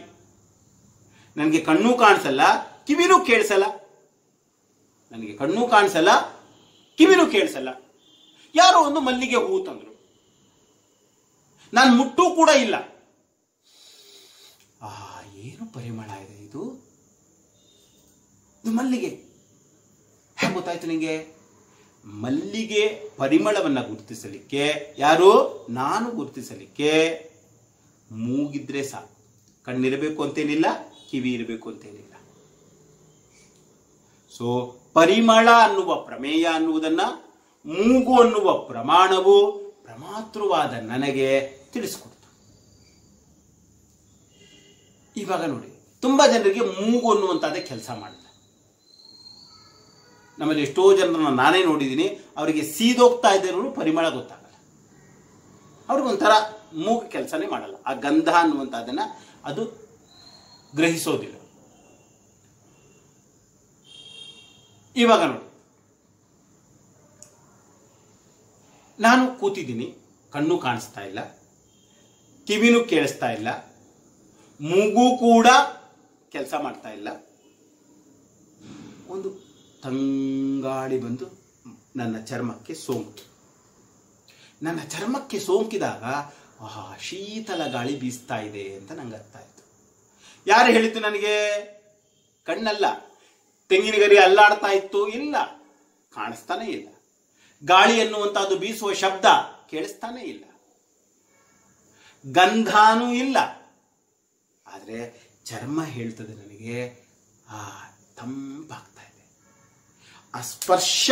ನನಗೆ ಕಣ್ಣು ಕಾಣಿಸಲ್ಲ, ಕಿವಿನೂ ಕೇಳಿಸಲ್ಲ. ನನಗೆ ಕಣ್ಣು ಕಾಣಿಸಲ್ಲ, ಕಿವಿನೂ ಕೇಳಿಸಲ್ಲ. ಯಾರೋ ಒಂದು ಮಲ್ಲಿಗೆ ಹೂ ತಂದರು. ನಾನು ಮುಟ್ಟೂ ಕೂಡ ಇಲ್ಲ. ಆ ಏನು ಪರಿಮಳ ಇದೆ ಇದು ಇದು ಮಲ್ಲಿಗೆ. ಹೇಗೆ ಗೊತ್ತಾಯ್ತು ನಿಂಗೆ? ಮಲ್ಲಿಗೆ ಪರಿಮಳವನ್ನ ಗುರುತಿಸಲಿಕ್ಕೆ, ಯಾರು? ನಾನು ಗುರುತಿಸಲಿಕ್ಕೆ. ಮೂಗಿದ್ರೆ ಸಾಕು. ಕಣ್ಣಿರಬೇಕು ಅಂತೇನಿಲ್ಲ, ಕಿವಿ ಇರಬೇಕು ಅಂತೇನಿಲ್ಲ. ಸೊ ಪರಿಮಳ ಅನ್ನುವ ಪ್ರಮೇಯ ಅನ್ನುವುದನ್ನ, ಮೂಗು ಅನ್ನುವ ಪ್ರಮಾಣವು ಪ್ರಮಾತೃವಾದ ನನಗೆ ತಿಳಿಸ್ಕೊಡ್ತು. ಇವಾಗ ನೋಡಿ, ತುಂಬಾ ಜನರಿಗೆ ಮೂಗು ಅನ್ನುವಂತಹ ಕೆಲಸ ಮಾಡಿಲ್ಲ ನಮ್ಮಲ್ಲಿ ಎಷ್ಟೋ ಜನರನ್ನ ನಾನೇ ನೋಡಿದ್ದೀನಿ. ಅವರಿಗೆ ಸೀದೋಗ್ತಾ ಇದ್ದರೂ ಪರಿಮಳ ಗೊತ್ತಾಗಲ್ಲ. ಅವ್ರಿಗೊಂಥರ ಮೂಗು ಕೆಲಸನೇ ಮಾಡಲ್ಲ. ಆ ಗಂಧ ಅನ್ನುವಂಥದ್ದನ್ನು ಅದು ಗ್ರಹಿಸೋದಿಲ್ಲ. ಇವಾಗ ನೋಡಿ. ನಾನು ಕೂತಿದ್ದೀನಿ, ಕಣ್ಣು ಕಾಣಿಸ್ತಾ ಇಲ್ಲ, ಕಿವಿನೂ ಕೇಳಿಸ್ತಾ ಇಲ್ಲ, ಮೂಗು ಕೂಡ ಕೆಲಸ ಮಾಡ್ತಾ ಇಲ್ಲ. ಒಂದು ತಂಗಾಳಿ ಬಂದು ನನ್ನ ಚರ್ಮಕ್ಕೆ ಸೋಂಕಿತು ನನ್ನ ಚರ್ಮಕ್ಕೆ ಸೋಂಕಿದಾಗ, ಆಹಾ, ಶೀತಲ ಗಾಳಿ ಬೀಸ್ತಾ ಇದೆ ಅಂತ ನಂಗೆ ಅರ್ಥ ಆಯ್ತು. ಯಾರು ಹೇಳಿದ್ದು ನನಗೆ? ಕಣ್ಣಲ್ಲ. ತೆಂಗಿನ ಗರಿ ಅಲ್ಲಾಡ್ತಾ ಇತ್ತು. ಇಲ್ಲ. ಕಾಣಿಸ್ತಾನೆ ಇಲ್ಲ. ಗಾಳಿ ಎನ್ನುವಂತಹದ್ದು ಬೀಸುವ ಶಬ್ದ ಕೇಳಿಸ್ತಾನೆ ಇಲ್ಲ. ಗಂಧಾನೂ ಇಲ್ಲ. ಆದರೆ ಚರ್ಮ ಹೇಳ್ತದೆ ನನಗೆ, ಆ ತಂಪಾಗ್ತಾ ಇದೆ ಆ ಸ್ಪರ್ಶ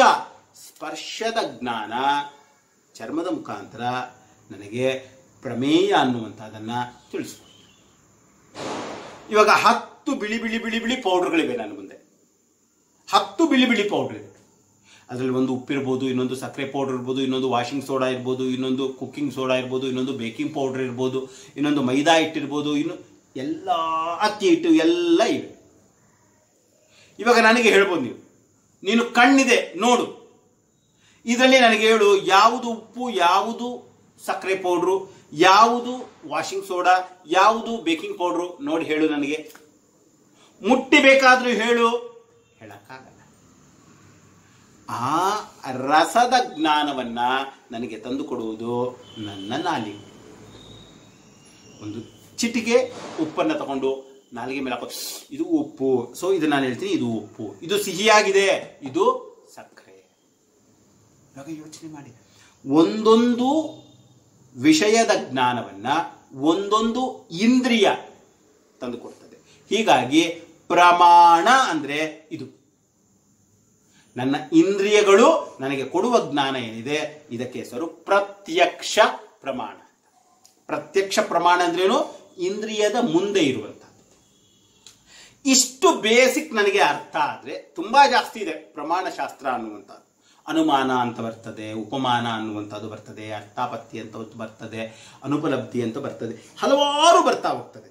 ಸ್ಪರ್ಶದ ಜ್ಞಾನ, ಚರ್ಮದ ಮುಖಾಂತರ ನನಗೆ ಪ್ರಮೇಯ ಅನ್ನುವಂಥದ್ದನ್ನು ತಿಳಿಸ್ಕೊಡ್ತೀನಿ ಇವಾಗ ಹತ್ತು ಬಿಳಿ ಬಿಳಿ ಬಿಳಿ ಬಿಳಿ ಪೌಡರ್ಗಳಿವೆ ನನ್ನ ಮುಂದೆ. ಹತ್ತು ಬಿಳಿ ಬಿಳಿ ಪೌಡರ್ ಇದೆ ಅದರಲ್ಲಿ ಒಂದು ಉಪ್ಪಿರ್ಬೋದು, ಇನ್ನೊಂದು ಸಕ್ಕರೆ ಪೌಡರ್ ಇರ್ಬೋದು, ಇನ್ನೊಂದು ವಾಷಿಂಗ್ ಸೋಡಾ ಇರ್ಬೋದು, ಇನ್ನೊಂದು ಕುಕ್ಕಿಂಗ್ ಸೋಡಾ ಇರ್ಬೋದು, ಇನ್ನೊಂದು ಬೇಕಿಂಗ್ ಪೌಡರ್ ಇರ್ಬೋದು, ಇನ್ನೊಂದು ಮೈದಾ ಹಿಟ್ಟಿರ್ಬೋದು, ಇನ್ನು ಎಲ್ಲ ಅಕ್ಕಿ ಹಿಟ್ಟು ಎಲ್ಲ ಇವೆ. ಇವಾಗ ನನಗೆ ಹೇಳ್ಬೋದು ನೀವು ನೀನು ಕಣ್ಣಿದೆ, ನೋಡು. ಇದರಲ್ಲಿ ನನಗೆ ಹೇಳು, ಯಾವುದು ಉಪ್ಪು, ಯಾವುದು ಸಕ್ಕರೆ ಪೌಡ್ರು, ಯಾವುದು ವಾಷಿಂಗ್ ಸೋಡಾ ಯಾವುದು ಬೇಕಿಂಗ್ ಪೌಡ್ರು ನೋಡಿ ಹೇಳು ನನಗೆ. ಮುಟ್ಟಿ ಬೇಕಾದ್ರೂ ಹೇಳು, ಹೇಳಕ್ಕಾಗಲ್ಲ. ಆ ರಸದ ಜ್ಞಾನವನ್ನ ನನಗೆ ತಂದು ಕೊಡುವುದು ನನ್ನ ನಾಲಿ. ಒಂದು ಚಿಟಿಗೆ ಉಪ್ಪನ್ನು ತಗೊಂಡು ನಾಲಿಗೆ ಮೇಲೆ ಹಾಕೋ. ಇದು ಉಪ್ಪು. ಸೊ ಇದು ನಾನು ಹೇಳ್ತೀನಿ, ಇದು ಉಪ್ಪು. ಇದು ಸಿಹಿಯಾಗಿದೆ. ಇದು ಸಕ್ಕರೆ. ಇವಾಗ ಯೋಚನೆ ಮಾಡಿ. ಒಂದೊಂದು ವಿಷಯದ ಜ್ಞಾನವನ್ನ ಒಂದೊಂದು ಇಂದ್ರಿಯ ತಂದುಕೊಡ್ತದೆ. ಹೀಗಾಗಿ ಪ್ರಮಾಣ ಅಂದ್ರೆ ಇದು. ನನ್ನ ಇಂದ್ರಿಯಗಳು ನನಗೆ ಕೊಡುವ ಜ್ಞಾನ ಏನಿದೆ, ಇದಕ್ಕೆ ಹೆಸರು ಪ್ರತ್ಯಕ್ಷ ಪ್ರಮಾಣ. ಪ್ರತ್ಯಕ್ಷ ಪ್ರಮಾಣ ಅಂದ್ರೇನು ಇಂದ್ರಿಯದ ಮುಂದೆ ಇರುವಂತ ಇಷ್ಟು ಬೇಸಿಕ್ ನನಗೆ ಅರ್ಥ ಆದರೆ ತುಂಬ ಜಾಸ್ತಿ ಇದೆ ಪ್ರಮಾಣ ಶಾಸ್ತ್ರ ಅನ್ನುವಂಥದ್ದು. ಅನುಮಾನ ಅಂತ ಬರ್ತದೆ, ಉಪಮಾನ ಅನ್ನುವಂಥದ್ದು ಬರ್ತದೆ, ಅರ್ಥಾಪತ್ತಿ ಅಂತ ಬರ್ತದೆ, ಅನುಪಲಬ್ಧಿ ಅಂತ ಬರ್ತದೆ, ಹಲವಾರು ಬರ್ತಾ ಹೋಗ್ತದೆ.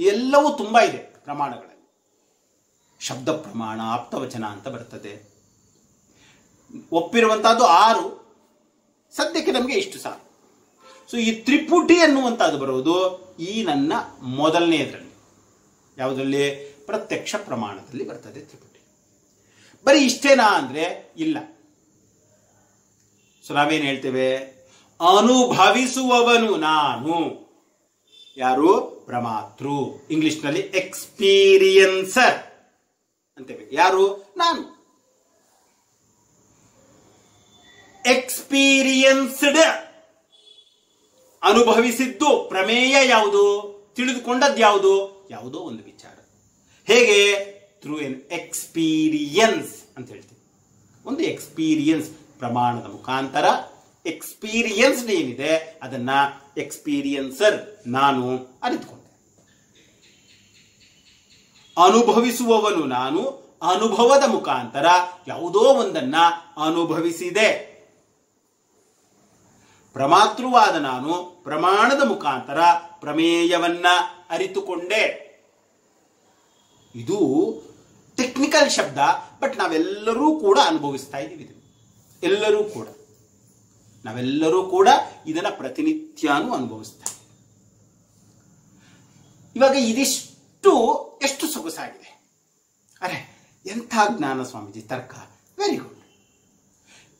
ಎಲ್ಲವೂ ತುಂಬ ಇದೆ ಪ್ರಮಾಣಗಳಲ್ಲಿ. ಶಬ್ದ ಪ್ರಮಾಣ, ಆಪ್ತವಚನ ಅಂತ ಬರ್ತದೆ. ಒಪ್ಪಿರುವಂಥದ್ದು ಆರು, ಸದ್ಯಕ್ಕೆ ನಮಗೆ ಇಷ್ಟು ಸಾಕು. ಸೊ ಈ ತ್ರಿಪುಟಿ ಅನ್ನುವಂಥದ್ದು ಬರುವುದು ಈ ನನ್ನ ಮೊದಲನೆಯದರಲ್ಲಿ ಯಾವುದರಲ್ಲಿ? ಪ್ರತ್ಯಕ್ಷ ಪ್ರಮಾಣದಲ್ಲಿ ಬರ್ತದೆ ತ್ರಿಪುಟಿ. ಬರೀ ಇಷ್ಟೇನಾ ಅಂದ್ರೆ ಇಲ್ಲ. ಸೊ ನಾವೇನು ಹೇಳ್ತೇವೆ? ಅನುಭವಿಸುವವನು ನಾನು. ಯಾರು? ಪ್ರಮಾತೃ ಇಂಗ್ಲಿಷ್ನಲ್ಲಿ ಎಕ್ಸ್ಪೀರಿಯನ್ಸರ್ ಅಂತೇವೆ. ಯಾರು? ನಾನು. ಎಕ್ಸ್ಪೀರಿಯನ್ಸ್ಡ್. ಅನುಭವಿಸಿದ್ದು ಪ್ರಮೇಯ ಯಾವುದು? ತಿಳಿದುಕೊಂಡದ್ದು ಯಾವುದು ಯಾವುದೋ ಒಂದು ವಿಚಾರ. ಹೇಗೆ? ಥ್ರೂ ಎನ್ ಎಕ್ಸ್ಪೀರಿಯನ್ಸ್ ಅಂತ ಹೇಳ್ತೀವಿ ಒಂದು ಎಕ್ಸ್ಪೀರಿಯನ್ಸ್ ಪ್ರಮಾಣದ ಮುಖಾಂತರ ಎಕ್ಸ್ಪೀರಿಯನ್ಸ್ ಏನಿದೆ, ಅದನ್ನ ಎಕ್ಸ್ಪೀರಿಯನ್ಸರ್ ನಾನು ಅರಿತುಕೊಂಡೆ. ಅನುಭವಿಸುವವನು ನಾನು ಅನುಭವದ ಮುಖಾಂತರ ಯಾವುದೋ ಒಂದನ್ನ ಅನುಭವಿಸಿದೆ. ಪ್ರಮಾತೃವಾದ ನಾನು ಪ್ರಮಾಣದ ಮುಖಾಂತರ ಪ್ರಮೇಯವನ್ನ ಅರಿತುಕೊಂಡೆ. ಇದು ಟೆಕ್ನಿಕಲ್ ಶಬ್ದ ಬಟ್ ನಾವೆಲ್ಲರೂ ಕೂಡ ಅನುಭವಿಸ್ತಾ ಇದ್ದೀವಿ ಎಲ್ಲರೂ ಕೂಡ. ನಾವೆಲ್ಲರೂ ಕೂಡ ಇದನ್ನ ಪ್ರತಿನಿತ್ಯನೂ ಅನುಭವಿಸ್ತಾ. ಇವಾಗ ಇದಿಷ್ಟು, ಎಷ್ಟು ಸೊಗಸಾಗಿದೆ. ಅರೆ, ಎಂಥ ಜ್ಞಾನ ಸ್ವಾಮೀಜಿ ತರ್ಕ. ವೆರಿ ಗುಡ್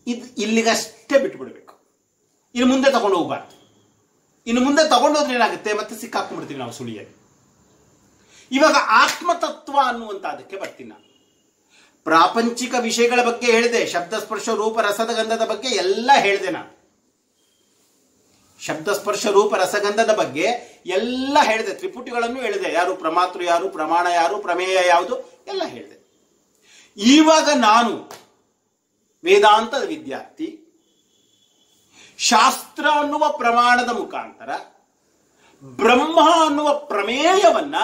ಇದು ಇಲ್ಲಿಗಷ್ಟೇ ಬಿಟ್ಬಿಡ್ಬೇಕು. ಇನ್ನು ಮುಂದೆ ತಗೊಂಡು ಹೋಗ್ಬಾರ್ದು. ಇನ್ನು ಮುಂದೆ ತಗೊಂಡೋದ್ರೆ ಏನಾಗುತ್ತೆ? ಮತ್ತೆ ಸಿಕ್ಕಾಕೊಂಡ್ಬಿಡ್ತೀವಿ ನಾವು ಸುಳಿಯಲ್ಲಿ ಇವಾಗ ಆತ್ಮತತ್ವ ಅನ್ನುವಂತ ಅದಕ್ಕೆ ಬರ್ತೀನಿ ನಾನು. ಪ್ರಾಪಂಚಿಕ ವಿಷಯಗಳ ಬಗ್ಗೆ ಹೇಳಿದೆ. ಶಬ್ದ ಸ್ಪರ್ಶ ರೂಪ ರಸದ ಗಂಧದ ಬಗ್ಗೆ ಎಲ್ಲ ಹೇಳಿದೆ ನಾನು. ಶಬ್ದ ಸ್ಪರ್ಶ ರೂಪ ರಸಗಂಧದ ಬಗ್ಗೆ ಎಲ್ಲ ಹೇಳಿದೆ. ತ್ರಿಪುಟಿಗಳನ್ನು ಹೇಳಿದೆ. ಯಾರು ಪ್ರಮಾತೃ, ಯಾರು ಪ್ರಮಾಣ, ಯಾರು ಪ್ರಮೇಯ, ಯಾವುದು ಎಲ್ಲ ಹೇಳಿದೆ. ಇವಾಗ ನಾನು ವೇದಾಂತದ ವಿದ್ಯಾರ್ಥಿ. ಶಾಸ್ತ್ರ ಅನ್ನುವ ಪ್ರಮಾಣದ ಮುಖಾಂತರ, ಬ್ರಹ್ಮ ಅನ್ನುವ ಪ್ರಮೇಯವನ್ನ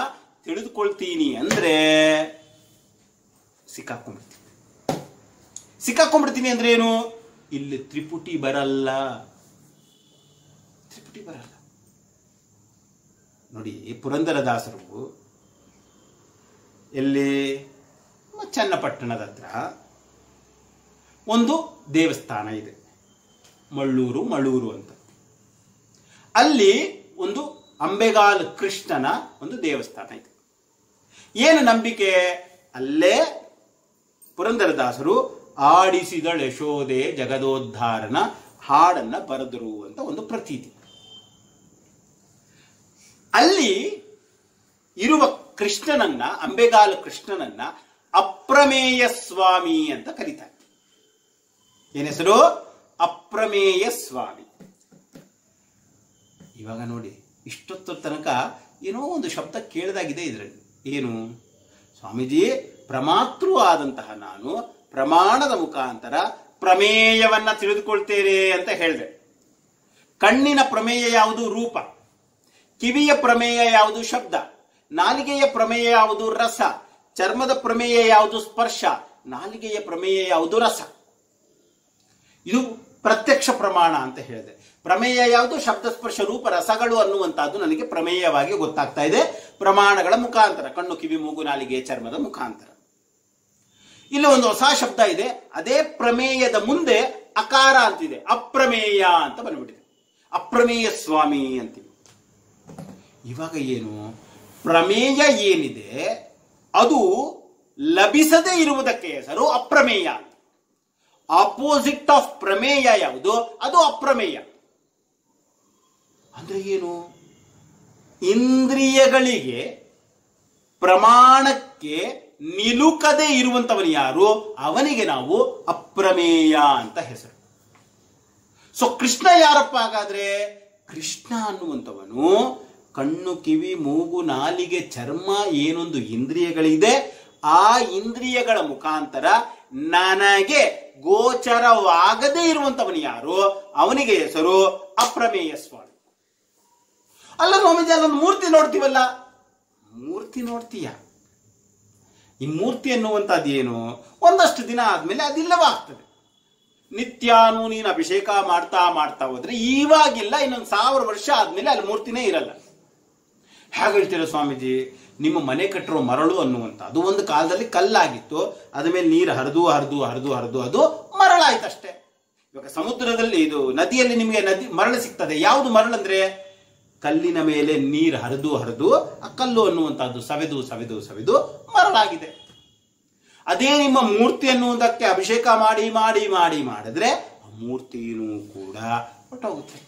ತಿಳಿದುಕೊಳ್ತೀನಿ ಅಂದ್ರೆ ಸಿಕ್ಕಾಕೊಂಡ್ಬಿಡ್ತೀನಿ. ಸಿಕ್ಕಾಕೊಂಡ್ಬಿಡ್ತೀನಿ ಅಂದ್ರೆ ಏನು? ಇಲ್ಲಿ ತ್ರಿಪುಟಿ ಬರಲ್ಲ. ತ್ರಿಪುಟಿ ಬರಲ್ಲ. ನೋಡಿ ಪುರಂದರದಾಸರು ಎಲ್ಲಿ? ಚನ್ನಪಟ್ಟಣದ ಹತ್ರ ಒಂದು ದೇವಸ್ಥಾನ ಇದೆ. ಮಳ್ಳೂರು, ಮಳೂರು ಅಂತ. ಅಲ್ಲಿ ಒಂದು ಅಂಬೆಗಾಲ್ ಕೃಷ್ಣನ ಒಂದು ದೇವಸ್ಥಾನ ಇದೆ. ಏನು ನಂಬಿಕೆ? ಅಲ್ಲೇ ಪುರಂದರದಾಸರು ಆಡಿಸಿದಳ ಯಶೋದೆ ಜಗದೋದ್ಧಾರನ ಹಾಡನ್ನ ಬರೆದರು ಅಂತ ಒಂದು ಪ್ರತೀತಿ. ಅಲ್ಲಿ ಇರುವ ಕೃಷ್ಣನನ್ನ, ಅಂಬೆಗಾಲ ಕೃಷ್ಣನನ್ನ ಅಪ್ರಮೇಯ ಸ್ವಾಮಿ ಅಂತ ಕರೀತಾರೆ. ಏನ್ ಹೆಸರು? ಅಪ್ರಮೇಯ ಸ್ವಾಮಿ. ಇವಾಗ ನೋಡಿ ಇಷ್ಟೊತ್ತರ ತನಕ ಏನೋ ಒಂದು ಶಬ್ದ ಕೇಳಿದಾಗಿದೆ ಇದರಲ್ಲಿ. ಏನು? ಸ್ವಾಮೀಜಿ ಪ್ರಮಾತೃ ಆದಂತಹ ನಾನು ಪ್ರಮಾಣದ ಮುಖಾಂತರ ಪ್ರಮೇಯವನ್ನ ತಿಳಿದುಕೊಳ್ತೇನೆ ಅಂತ ಹೇಳಿದೆ. ಕಣ್ಣಿನ ಪ್ರಮೇಯ ಯಾವುದು? ರೂಪ. ಕಿವಿಯ ಪ್ರಮೇಯ ಯಾವುದು? ಶಬ್ದ. ನಾಲಿಗೆಯ ಪ್ರಮೇಯ ಯಾವುದು? ರಸ. ಚರ್ಮದ ಪ್ರಮೇಯ ಯಾವುದು? ಸ್ಪರ್ಶ. ನಾಲಿಗೆಯ ಪ್ರಮೇಯ ಯಾವುದು? ರಸ. ಇದು ಪ್ರತ್ಯಕ್ಷ ಪ್ರಮಾಣ ಅಂತ ಹೇಳಿದೆ. ಪ್ರಮೇಯ ಯಾವುದು? ಶಬ್ದ ಸ್ಪರ್ಶ ರೂಪ, ರಸಗಳು ಅನ್ನುವಂಥದ್ದು ನನಗೆ ಪ್ರಮೇಯವಾಗಿ ಗೊತ್ತಾಗ್ತಾ ಇದೆ. ಪ್ರಮಾಣಗಳ ಮುಖಾಂತರ, ಕಣ್ಣು, ಕಿವಿ, ಮೂಗು, ನಾಲಿಗೆ, ಚರ್ಮದ ಮುಖಾಂತರ. ಇಲ್ಲಿ ಒಂದು ಹೊಸ ಶಬ್ದ ಇದೆ. ಅದೇ ಪ್ರಮೇಯದ ಮುಂದೆ ಅಕಾರ ಅಂತಿದೆ. ಅಪ್ರಮೇಯ ಅಂತ ಬಂದ್ಬಿಟ್ಟಿದೆ. ಅಪ್ರಮೇಯ ಸ್ವಾಮಿ ಅಂತೀವಿ ಇವಾಗ ಏನು? ಪ್ರಮೇಯ ಏನಿದೆ? ಅದು ಲಭಿಸದೇ ಇರುವುದಕ್ಕೆ ಹೆಸರು ಅಪ್ರಮೇಯ ಆಪೋಸಿಟ್ ಆಫ್ ಪ್ರಮೇಯ ಯಾವುದು? ಅದು ಅಪ್ರಮೇಯ. ಅಂದ್ರೆ ಏನು? ಇಂದ್ರಿಯಗಳಿಗೆ ಪ್ರಮಾಣಕ್ಕೆ ನಿಲುಕದೆ ಇರುವಂತವನು ಯಾರು? ಅವನಿಗೆ ನಾವು ಅಪ್ರಮೇಯ ಅಂತ ಹೆಸರು. ಸೊ ಕೃಷ್ಣ ಯಾರಪ್ಪ ಹಾಗಾದ್ರೆ? ಕೃಷ್ಣ ಅನ್ನುವಂಥವನು ಕಣ್ಣು, ಕಿವಿ, ಮೂಗು, ನಾಲಿಗೆ, ಚರ್ಮ ಏನೊಂದು ಇಂದ್ರಿಯಗಳಿದೆ. ಆ ಇಂದ್ರಿಯಗಳ ಮುಖಾಂತರ ನನಗೆ ಗೋಚರವಾಗದೇ ಇರುವಂತವನು ಯಾರು? ಅವನಿಗೆ ಹೆಸರು ಅಪ್ರಮೇಯ ಸ್ವಾಮಿ ಅಲ್ಲ ಸ್ವಾಮೀಜಿ ಅಲ್ಲೊಂದು ಮೂರ್ತಿ ನೋಡ್ತೀವಲ್ಲ? ಮೂರ್ತಿ ನೋಡ್ತೀಯ? ಈ ಮೂರ್ತಿ ಅನ್ನುವಂಥದ್ದು ಏನು ಒಂದಷ್ಟು ದಿನ ಆದ್ಮೇಲೆ ಅದಿಲ್ಲವಾಗ್ತದೆ. ನಿತ್ಯಾನು ನೀನು ಅಭಿಷೇಕ ಮಾಡ್ತಾ ಮಾಡ್ತಾ ಹೋದ್ರೆ ಇವಾಗಿಲ್ಲ ಇನ್ನೊಂದು ಸಾವಿರ ವರ್ಷ ಆದ್ಮೇಲೆ ಅಲ್ಲಿ ಮೂರ್ತಿನೇ ಇರಲ್ಲ. ಹೇಗೆ ಹೇಳ್ತೀರಾ ಸ್ವಾಮೀಜಿ? ನಿಮ್ಮ ಮನೆ ಕಟ್ಟಿರೋ ಮರಳು ಅನ್ನುವಂತ. ಅದು ಒಂದು ಕಾಲದಲ್ಲಿ ಕಲ್ಲಾಗಿತ್ತು. ಅದ ಮೇಲೆ ನೀರು ಹರಿದು ಹರಿದು ಹರಿದು ಹರಿದು, ಅದು ಮರಳಾಯ್ತಷ್ಟೇ ಇವಾಗ ಸಮುದ್ರದಲ್ಲಿ ಇದು ನದಿಯಲ್ಲಿ ನಿಮಗೆ ನದಿ, ಮರಳು ಸಿಗ್ತದೆ. ಯಾವುದು ಮರಳು ಅಂದ್ರೆ? ಕಲ್ಲಿನ ಮೇಲೆ ನೀರು ಹರಿದು ಹರಿದು, ಆ ಕಲ್ಲು ಅನ್ನುವಂಥದ್ದು ಸವೆದು ಸವೆದು ಸವೆದು ಮರಳಾಗಿದೆ. ಅದೇ ನಿಮ್ಮ ಮೂರ್ತಿ ಅನ್ನುವುದಕ್ಕೆ ಅಭಿಷೇಕ ಮಾಡಿ ಮಾಡಿ ಮಾಡಿ ಮಾಡಿದ್ರೆ ಆ ಮೂರ್ತಿನೂ ಕೂಡ ಹೊಟ್ಟೋಗುತ್ತೆ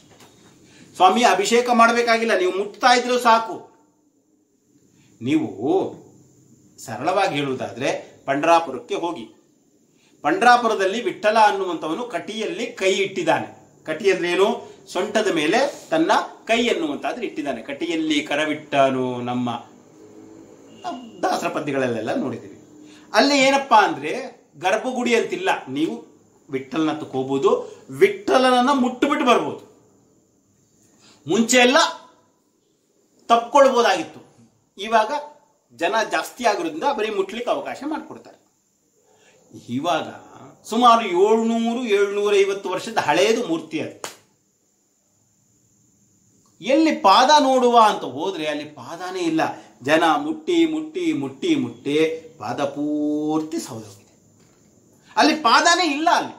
ಸ್ವಾಮಿ, ಅಭಿಷೇಕ ಮಾಡಬೇಕಾಗಿಲ್ಲ. ನೀವು ಮುಟ್ತಾ ಇದ್ರೂ ಸಾಕು. ನೀವು ಸರಳವಾಗಿ ಹೇಳುವುದಾದ್ರೆ ಪಂಡ್ರಾಪುರಕ್ಕೆ ಹೋಗಿ. ಪಂಡ್ರಾಪುರದಲ್ಲಿ ವಿಠಲ ಅನ್ನುವಂಥವನು ಕಟಿಯಲ್ಲಿ ಕೈ ಇಟ್ಟಿದ್ದಾನೆ. ಕಟಿ ಅಂದ್ರೆ ಏನು? ಸೊಂಟದ ಮೇಲೆ ತನ್ನ ಕೈ ಅನ್ನುವಂತಾದ್ರೆ ಇಟ್ಟಿದ್ದಾನೆ. ಕಟಿಯಲ್ಲಿ ಕರವಿಟ್ಟನು ನಮ್ಮ ದಾಸರ ಪದ್ಯಗಳಲ್ಲೆಲ್ಲ ನೋಡಿದ್ದೀವಿ. ಅಲ್ಲಿ ಏನಪ್ಪಾ ಅಂದ್ರೆ ಗರ್ಭಗುಡಿ ಅಂತಿಲ್ಲ ನೀವು ವಿಠಲನ ತಕೋಬಹುದು ವಿಠಲನನ್ನ ಮುಟ್ಟುಬಿಟ್ಟು ಬರ್ಬೋದು. ಮುಂಚೆ ಎಲ್ಲ ತಪ್ಕೊಳ್ಬೋದಾಗಿತ್ತು. ಇವಾಗ ಜನ ಜಾಸ್ತಿ ಆಗಿರೋದ್ರಿಂದ ಬರೀ ಮುಟ್ಲಿಕ್ಕೆ ಅವಕಾಶ ಮಾಡಿಕೊಡ್ತಾರೆ. ಇವಾಗ ಸುಮಾರು ಏಳ್ನೂರು ಏಳ್ನೂರ ಐವತ್ತು ವರ್ಷದ ಹಳೆಯದು ಮೂರ್ತಿ ಅದು. ಎಲ್ಲಿ ಪಾದ ನೋಡುವ ಅಂತ ಹೋದ್ರೆ ಅಲ್ಲಿ ಪಾದನೇ ಇಲ್ಲ. ಜನ ಮುಟ್ಟಿ ಮುಟ್ಟಿ ಮುಟ್ಟಿ ಮುಟ್ಟಿ ಪಾದ ಪೂರ್ತಿ ಸೌದೋಗಿದೆ ಅಲ್ಲಿ ಪಾದನೇ ಇಲ್ಲ ಅಲ್ಲಿ.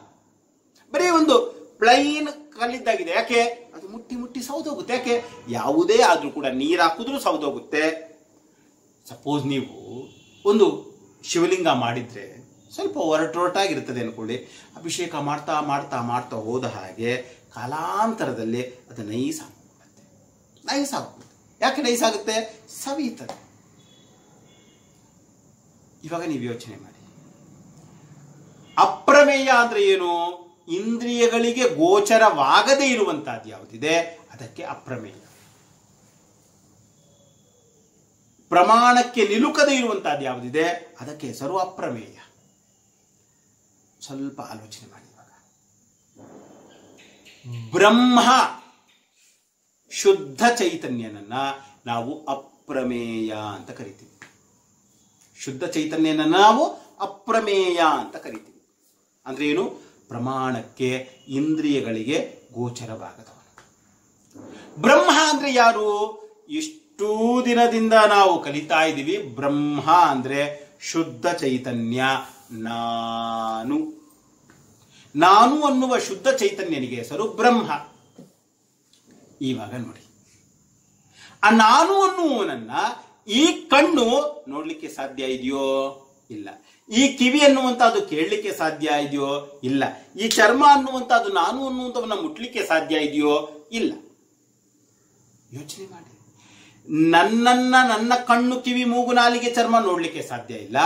ಬರೀ ಒಂದು ಪ್ಲೈನ್ ಕಲ್ಲಿದ್ದಾಗಿದೆ. ಯಾಕೆ? ಅದು ಮುಟ್ಟಿ ಮುಟ್ಟಿ ಸೌದೋಗುತ್ತೆ ಯಾಕೆ? ಯಾವುದೇ ಆದ್ರೂ ಕೂಡ ನೀರು ಹಾಕಿದ್ರೂ ಸೌದೋಗುತ್ತೆ ಸಪೋಸ್ ನೀವು ಒಂದು ಶಿವಲಿಂಗ ಮಾಡಿದರೆ ಸ್ವಲ್ಪ ಒರಟೊರಟಾಗಿರ್ತದೆ ಅನ್ಕೊಳ್ಳಿ. ಅಭಿಷೇಕ ಮಾಡ್ತಾ ಮಾಡ್ತಾ ಮಾಡ್ತಾ ಹೋದ ಹಾಗೆ ಕಾಲಾಂತರದಲ್ಲಿ ಅದು ನೈಸ್ ಆಗುತ್ತೆ. ನೈಸ್ ಆಗುತ್ತೆ. ಯಾಕೆ ನೈಸ್ ಆಗುತ್ತೆ? ಸವಿಯುತ್ತದೆ. ಇವಾಗ ನೀವು ಯೋಚನೆ ಮಾಡಿ. ಅಪ್ರಮೇಯ ಅಂದ್ರೆ ಏನು? ಇಂದ್ರಿಯಗಳಿಗೆ ಗೋಚರವಾಗದೇ ಇರುವಂತಹದ್ದು ಯಾವುದಿದೆ ಅದಕ್ಕೆ ಅಪ್ರಮೇಯ. ಪ್ರಮಾಣಕ್ಕೆ ನಿಲುಕದೇ ಇರುವಂತಹದ್ದು ಯಾವುದಿದೆ? ಅದಕ್ಕೆ ಹೆಸರು ಅಪ್ರಮೇಯ ಸ್ವಲ್ಪ ಆಲೋಚನೆ ಮಾಡಿ ಇವಾಗ. ಬ್ರಹ್ಮ ಶುದ್ಧ ಚೈತನ್ಯನನ್ನ ನಾವು ಅಪ್ರಮೇಯ ಅಂತ ಕರಿತೀವಿ. ಶುದ್ಧ ಚೈತನ್ಯನ ನಾವು ಅಪ್ರಮೇಯ ಅಂತ ಕರಿತೀವಿ. ಅಂದ್ರೆ ಏನು? ಪ್ರಮಾಣಕ್ಕೆ ಇಂದ್ರಿಯಗಳಿಗೆ ಗೋಚರವಾಗದವನು. ಬ್ರಹ್ಮ ಅಂದ್ರೆ ಯಾರು? ಇಷ್ಟೂ ದಿನದಿಂದ ನಾವು ಕಲಿತಾ ಇದ್ದೀವಿ, ಬ್ರಹ್ಮ ಅಂದ್ರೆ ಶುದ್ಧ ಚೈತನ್ಯ. ನಾನು. ನಾನು ಅನ್ನುವ ಶುದ್ಧ ಚೈತನ್ಯನಿಗೆ ಹೆಸರು ಬ್ರಹ್ಮ. ಇವಾಗ ನೋಡಿ. ಆ ನಾನು ಅನ್ನುವನನ್ನ ಈ ಕಣ್ಣು ನೋಡ್ಲಿಕ್ಕೆ ಸಾಧ್ಯ ಇದೆಯೋ? ಇಲ್ಲ. ಈ ಕಿವಿ ಅನ್ನುವಂಥದ್ದು ಕೇಳಲಿಕ್ಕೆ ಸಾಧ್ಯ ಇದೆಯೋ? ಇಲ್ಲ. ಈ ಚರ್ಮ ಅನ್ನುವಂಥದ್ದು ನಾನು ಅನ್ನುವಂಥವನ್ನ ಮುಟ್ಲಿಕ್ಕೆ ಸಾಧ್ಯ ಇದೆಯೋ? ಇಲ್ಲ. ಯೋಚನೆ ಮಾಡಿ. ನನ್ನನ್ನ ನನ್ನ ಕಣ್ಣು ಕಿವಿ ಮೂಗು ನಾಲಿಗೆ ಚರ್ಮ ನೋಡ್ಲಿಕ್ಕೆ ಸಾಧ್ಯ ಇಲ್ಲ.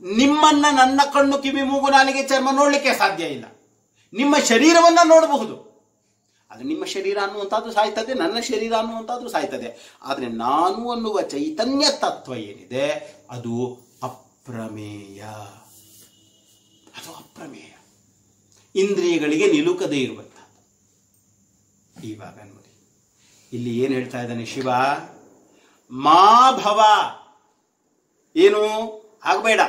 ನಿಮ್ಮನ್ನ ನನ್ನ ಕಣ್ಣು ಕಿವಿ ಮೂಗು ನಾಲಿಗೆ ಚರ್ಮ ನೋಡ್ಲಿಕ್ಕೆ ಸಾಧ್ಯ ಇಲ್ಲ. ನಿಮ್ಮ ಶರೀರವನ್ನ ನೋಡಬಹುದು. ಅದು ನಿಮ್ಮ ಶರೀರ ಅನ್ನುವಂಥದ್ದು ಸಾಯ್ತದೆ, ನನ್ನ ಶರೀರ ಅನ್ನುವಂಥದ್ದು ಸಾಯ್ತದೆ. ಆದರೆ ನಾನು ಅನ್ನುವ ಚೈತನ್ಯ ತತ್ವ ಏನಿದೆ? ಅದು ಅಪ್ರಮೇಯ. ಅದು ಅಪ್ರಮೇಯ. ಇಂದ್ರಿಯಗಳಿಗೆ ನಿಲುಕದೇ ಇರುವಂತಹದ್ದು ಇವಾಗ ನೋಡಿ ಇಲ್ಲಿ ಏನ್ ಹೇಳ್ತಾ ಇದ್ದಾನೆ ಶಿವ? ಮಾ ಭವ. ಏನು? ಆಗಬೇಡ.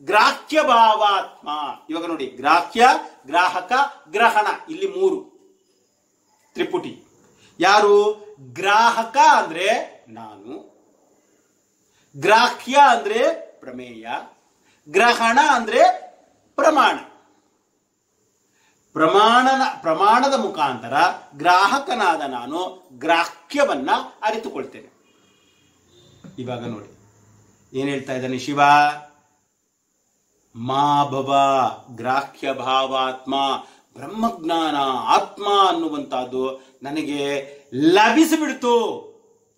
ಗ್ರಾಹ್ಯ ಭಾವಾತ್ಮ. ಇವಾಗ ನೋಡಿ, ಗ್ರಾಹ್ಯ, ಗ್ರಾಹಕ, ಗ್ರಹಣ. ಇಲ್ಲಿ ಮೂರು. ತ್ರಿಪುಟಿ. ಯಾರು? ಗ್ರಾಹಕ ಅಂದ್ರೆ ನಾನು. ಗ್ರಾಹ್ಯ ಅಂದ್ರೆ ಪ್ರಮೇಯ. ಗ್ರಹಣ ಅಂದ್ರೆ ಪ್ರಮಾಣ. ಪ್ರಮಾಣನ, ಪ್ರಮಾಣದ ಮುಖಾಂತರ ಗ್ರಾಹಕನಾದ ನಾನು ಗ್ರಾಹ್ಯವನ್ನ ಅರಿತುಕೊಳ್ತೇನೆ. ಇವಾಗ ನೋಡಿ. ಏನ್ ಹೇಳ್ತಾ ಇದ್ದಾನೆ? ಶಿವ, ಮಾ ಭವ ಗ್ರಾಹ್ಯ ಭಾವಾತ್ಮ ಬ್ರಹ್ಮಜ್ಞಾನ ಆತ್ಮ ಅನ್ನುವಂತಹದ್ದು ನನಗೆ ಲಭಿಸಿಬಿಡ್ತು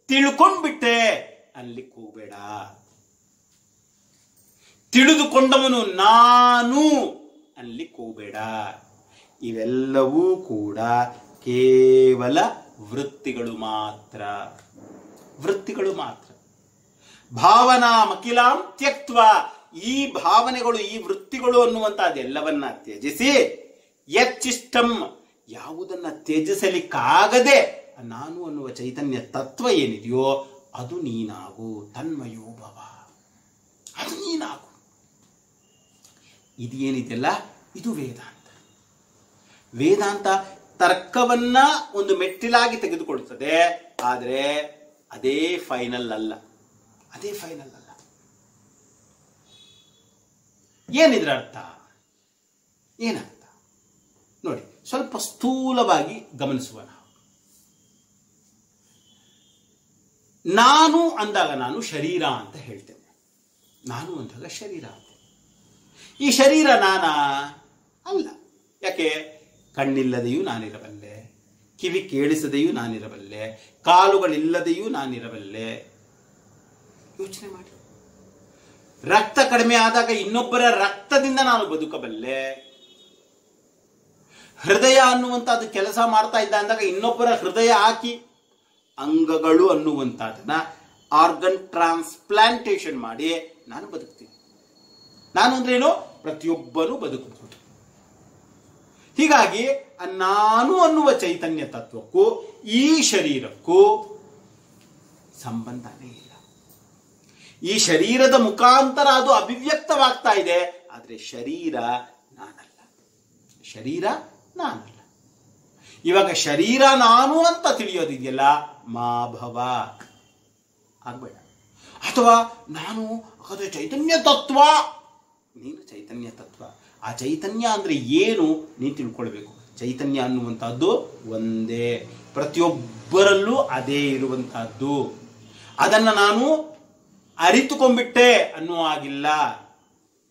ತಿಳ್ಕೊಂಡ್ಬಿಟ್ಟೆ ಅಲ್ಲಿ ಕೂಬೇಡ ತಿಳಿದುಕೊಂಡವನು ನಾನು ಅಲ್ಲಿ ಕೂಬೇಡ ಇವೆಲ್ಲವೂ ಕೂಡ ಕೇವಲ ವೃತ್ತಿಗಳು ಮಾತ್ರ. ವೃತ್ತಿಗಳು ಮಾತ್ರ. ಭಾವನಾ ಮಕಿಲಾಂ ತ್ಯಕ್ತ್ವ. ಈ ಭಾವನೆಗಳು, ಈ ವೃತ್ತಿಗಳು ಅನ್ನುವಂತಹದ್ದೆಲ್ಲವನ್ನ ತ್ಯಜಿಸಿ ಯಚ್ಚಿಷ್ಟಂ ಯಾವುದನ್ನ ತ್ಯಜಿಸಲಿಕ್ಕಾಗದೆ ನಾನು ಅನ್ನುವ ಚೈತನ್ಯ ತತ್ವ ಏನಿದೆಯೋ ಅದು ನೀನಾಗು, ತನ್ಮಯೋ ಭವ. ಅದು ನೀನಾಗು. ಇದು ಇದು ವೇದಾಂತ. ವೇದಾಂತ ತರ್ಕವನ್ನ ಒಂದು ಮೆಟ್ಟಿಲಾಗಿ ತೆಗೆದುಕೊಳ್ಳುತ್ತದೆ ಆದರೆ ಅದೇ ಫೈನಲ್ ಅಲ್ಲ. ಅದೇ ಫೈನಲ್ ಅಲ್ಲ. ಏನಿದ್ರ ಅರ್ಥ? ಏನರ್ಥ? ನೋಡಿ, ಸ್ವಲ್ಪ ಸ್ಥೂಲವಾಗಿ ಗಮನಿಸುವ ನಾನು ಅಂದಾಗ ನಾನು ಶರೀರ ಅಂತ ಹೇಳ್ತೇನೆ. ನಾನು ಅಂದಾಗ ಶರೀರ ಅಂತ. ಈ ಶರೀರ ನಾನಾ? ಅಲ್ಲ. ಯಾಕೆ? ಕಣ್ಣಿಲ್ಲದೆಯೂ ನಾನಿರಬಲ್ಲೆ. ಕಿವಿ ಕೇಳಿಸದೆಯೂ ನಾನಿರಬಲ್ಲೆ. ಕಾಲುಗಳಿಲ್ಲದೆಯೂ ನಾನಿರಬಲ್ಲೆ. ಯೋಚನೆ ಮಾಡಿ. ರಕ್ತ ಕಡಿಮೆ ಆದಾಗ ಇನ್ನೊಬ್ಬರ ರಕ್ತದಿಂದ ನಾನು ಬದುಕಬಲ್ಲೆ. ಹೃದಯ ಅನ್ನುವಂಥದ್ದು ಕೆಲಸ ಮಾಡ್ತಾ ಇದ್ದ ಅಂದಾಗ ಇನ್ನೊಬ್ಬರ ಹೃದಯ ಹಾಕಿ ಅಂಗಗಳು ಅನ್ನುವಂಥದ್ದನ್ನ ಆರ್ಗನ್ ಟ್ರಾನ್ಸ್ಪ್ಲಾಂಟೇಶನ್ ಮಾಡಿ ನಾನು ಬದುಕ್ತೀನಿ. ನಾನು ಅಂದ್ರೇನು ಪ್ರತಿಯೊಬ್ಬನು ಬದುಕಬಹುದು. ಹೀಗಾಗಿ ನಾನು ಅನ್ನುವ ಚೈತನ್ಯ ತತ್ವಕ್ಕೂ ಈ ಶರೀರಕ್ಕೂ ಸಂಬಂಧನೇ ಈ ಶರೀರದ ಮುಖಾಂತರ ಅದು ಅಭಿವ್ಯಕ್ತವಾಗ್ತಾ ಇದೆ. ಆದರೆ ಶರೀರ ನಾನಲ್ಲ. ಶರೀರ ನಾನಲ್ಲ. ಇವಾಗ ಶರೀರ ನಾನು ಅಂತ ತಿಳಿಯೋದಿದೆಯಲ್ಲ? ಮಾಭವ ಆಗ್ಬೇಡ. ಅಥವಾ ನಾನು ಅದು ಚೈತನ್ಯ ತತ್ವ. ನೀನು ಚೈತನ್ಯ ತತ್ವ. ಆ ಚೈತನ್ಯ ಅಂದ್ರೆ ಏನು? ನೀನು ತಿಳ್ಕೊಳ್ಬೇಕು. ಚೈತನ್ಯ ಅನ್ನುವಂಥದ್ದು ಒಂದೇ. ಪ್ರತಿಯೊಬ್ಬರಲ್ಲೂ ಅದೇ ಇರುವಂತಹದ್ದು ಅದನ್ನು ನಾನು ಅರಿತುಕೊಂಡ್ಬಿಟ್ಟೆ ಅನ್ನುವ ಆಗಿಲ್ಲ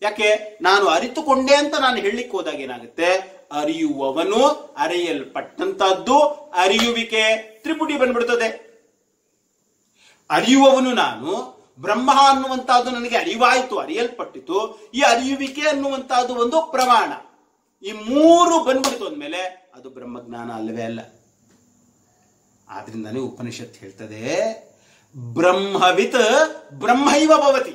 ಯಾಕೆ? ನಾನು ಅರಿತುಕೊಂಡೆ ಅಂತ ನಾನು ಹೇಳಲಿಕ್ಕೆ ಹೋದಾಗ ಏನಾಗುತ್ತೆ? ಅರಿಯುವವನು ಅರಿಯಲ್ಪಟ್ಟಂತಹದ್ದು ಅರಿಯುವಿಕೆ ತ್ರಿಪುಟಿ ಬಂದ್ಬಿಡ್ತದೆ. ಅರಿಯುವವನು ನಾನು, ಬ್ರಹ್ಮ ಅನ್ನುವಂತಹದ್ದು ನನಗೆ ಅರಿವಾಯಿತು, ಅರಿಯಲ್ಪಟ್ಟಿತು. ಈ ಅರಿಯುವಿಕೆ ಅನ್ನುವಂತಹದ್ದು ಒಂದು ಪ್ರಮಾಣ. ಈ ಮೂರು ಬಂದ್ಬಿಡ್ತು ಅಂದ್ಮೇಲೆ ಅದು ಬ್ರಹ್ಮಜ್ಞಾನ ಅಲ್ಲವೇ ಅಲ್ಲ. ಆದ್ರಿಂದಾನೇ ಉಪನಿಷತ್ ಹೇಳ್ತದೆ ಬ್ರಹ್ಮವಿತ್ ಬ್ರಹ್ಮೈವ ಭವತಿ.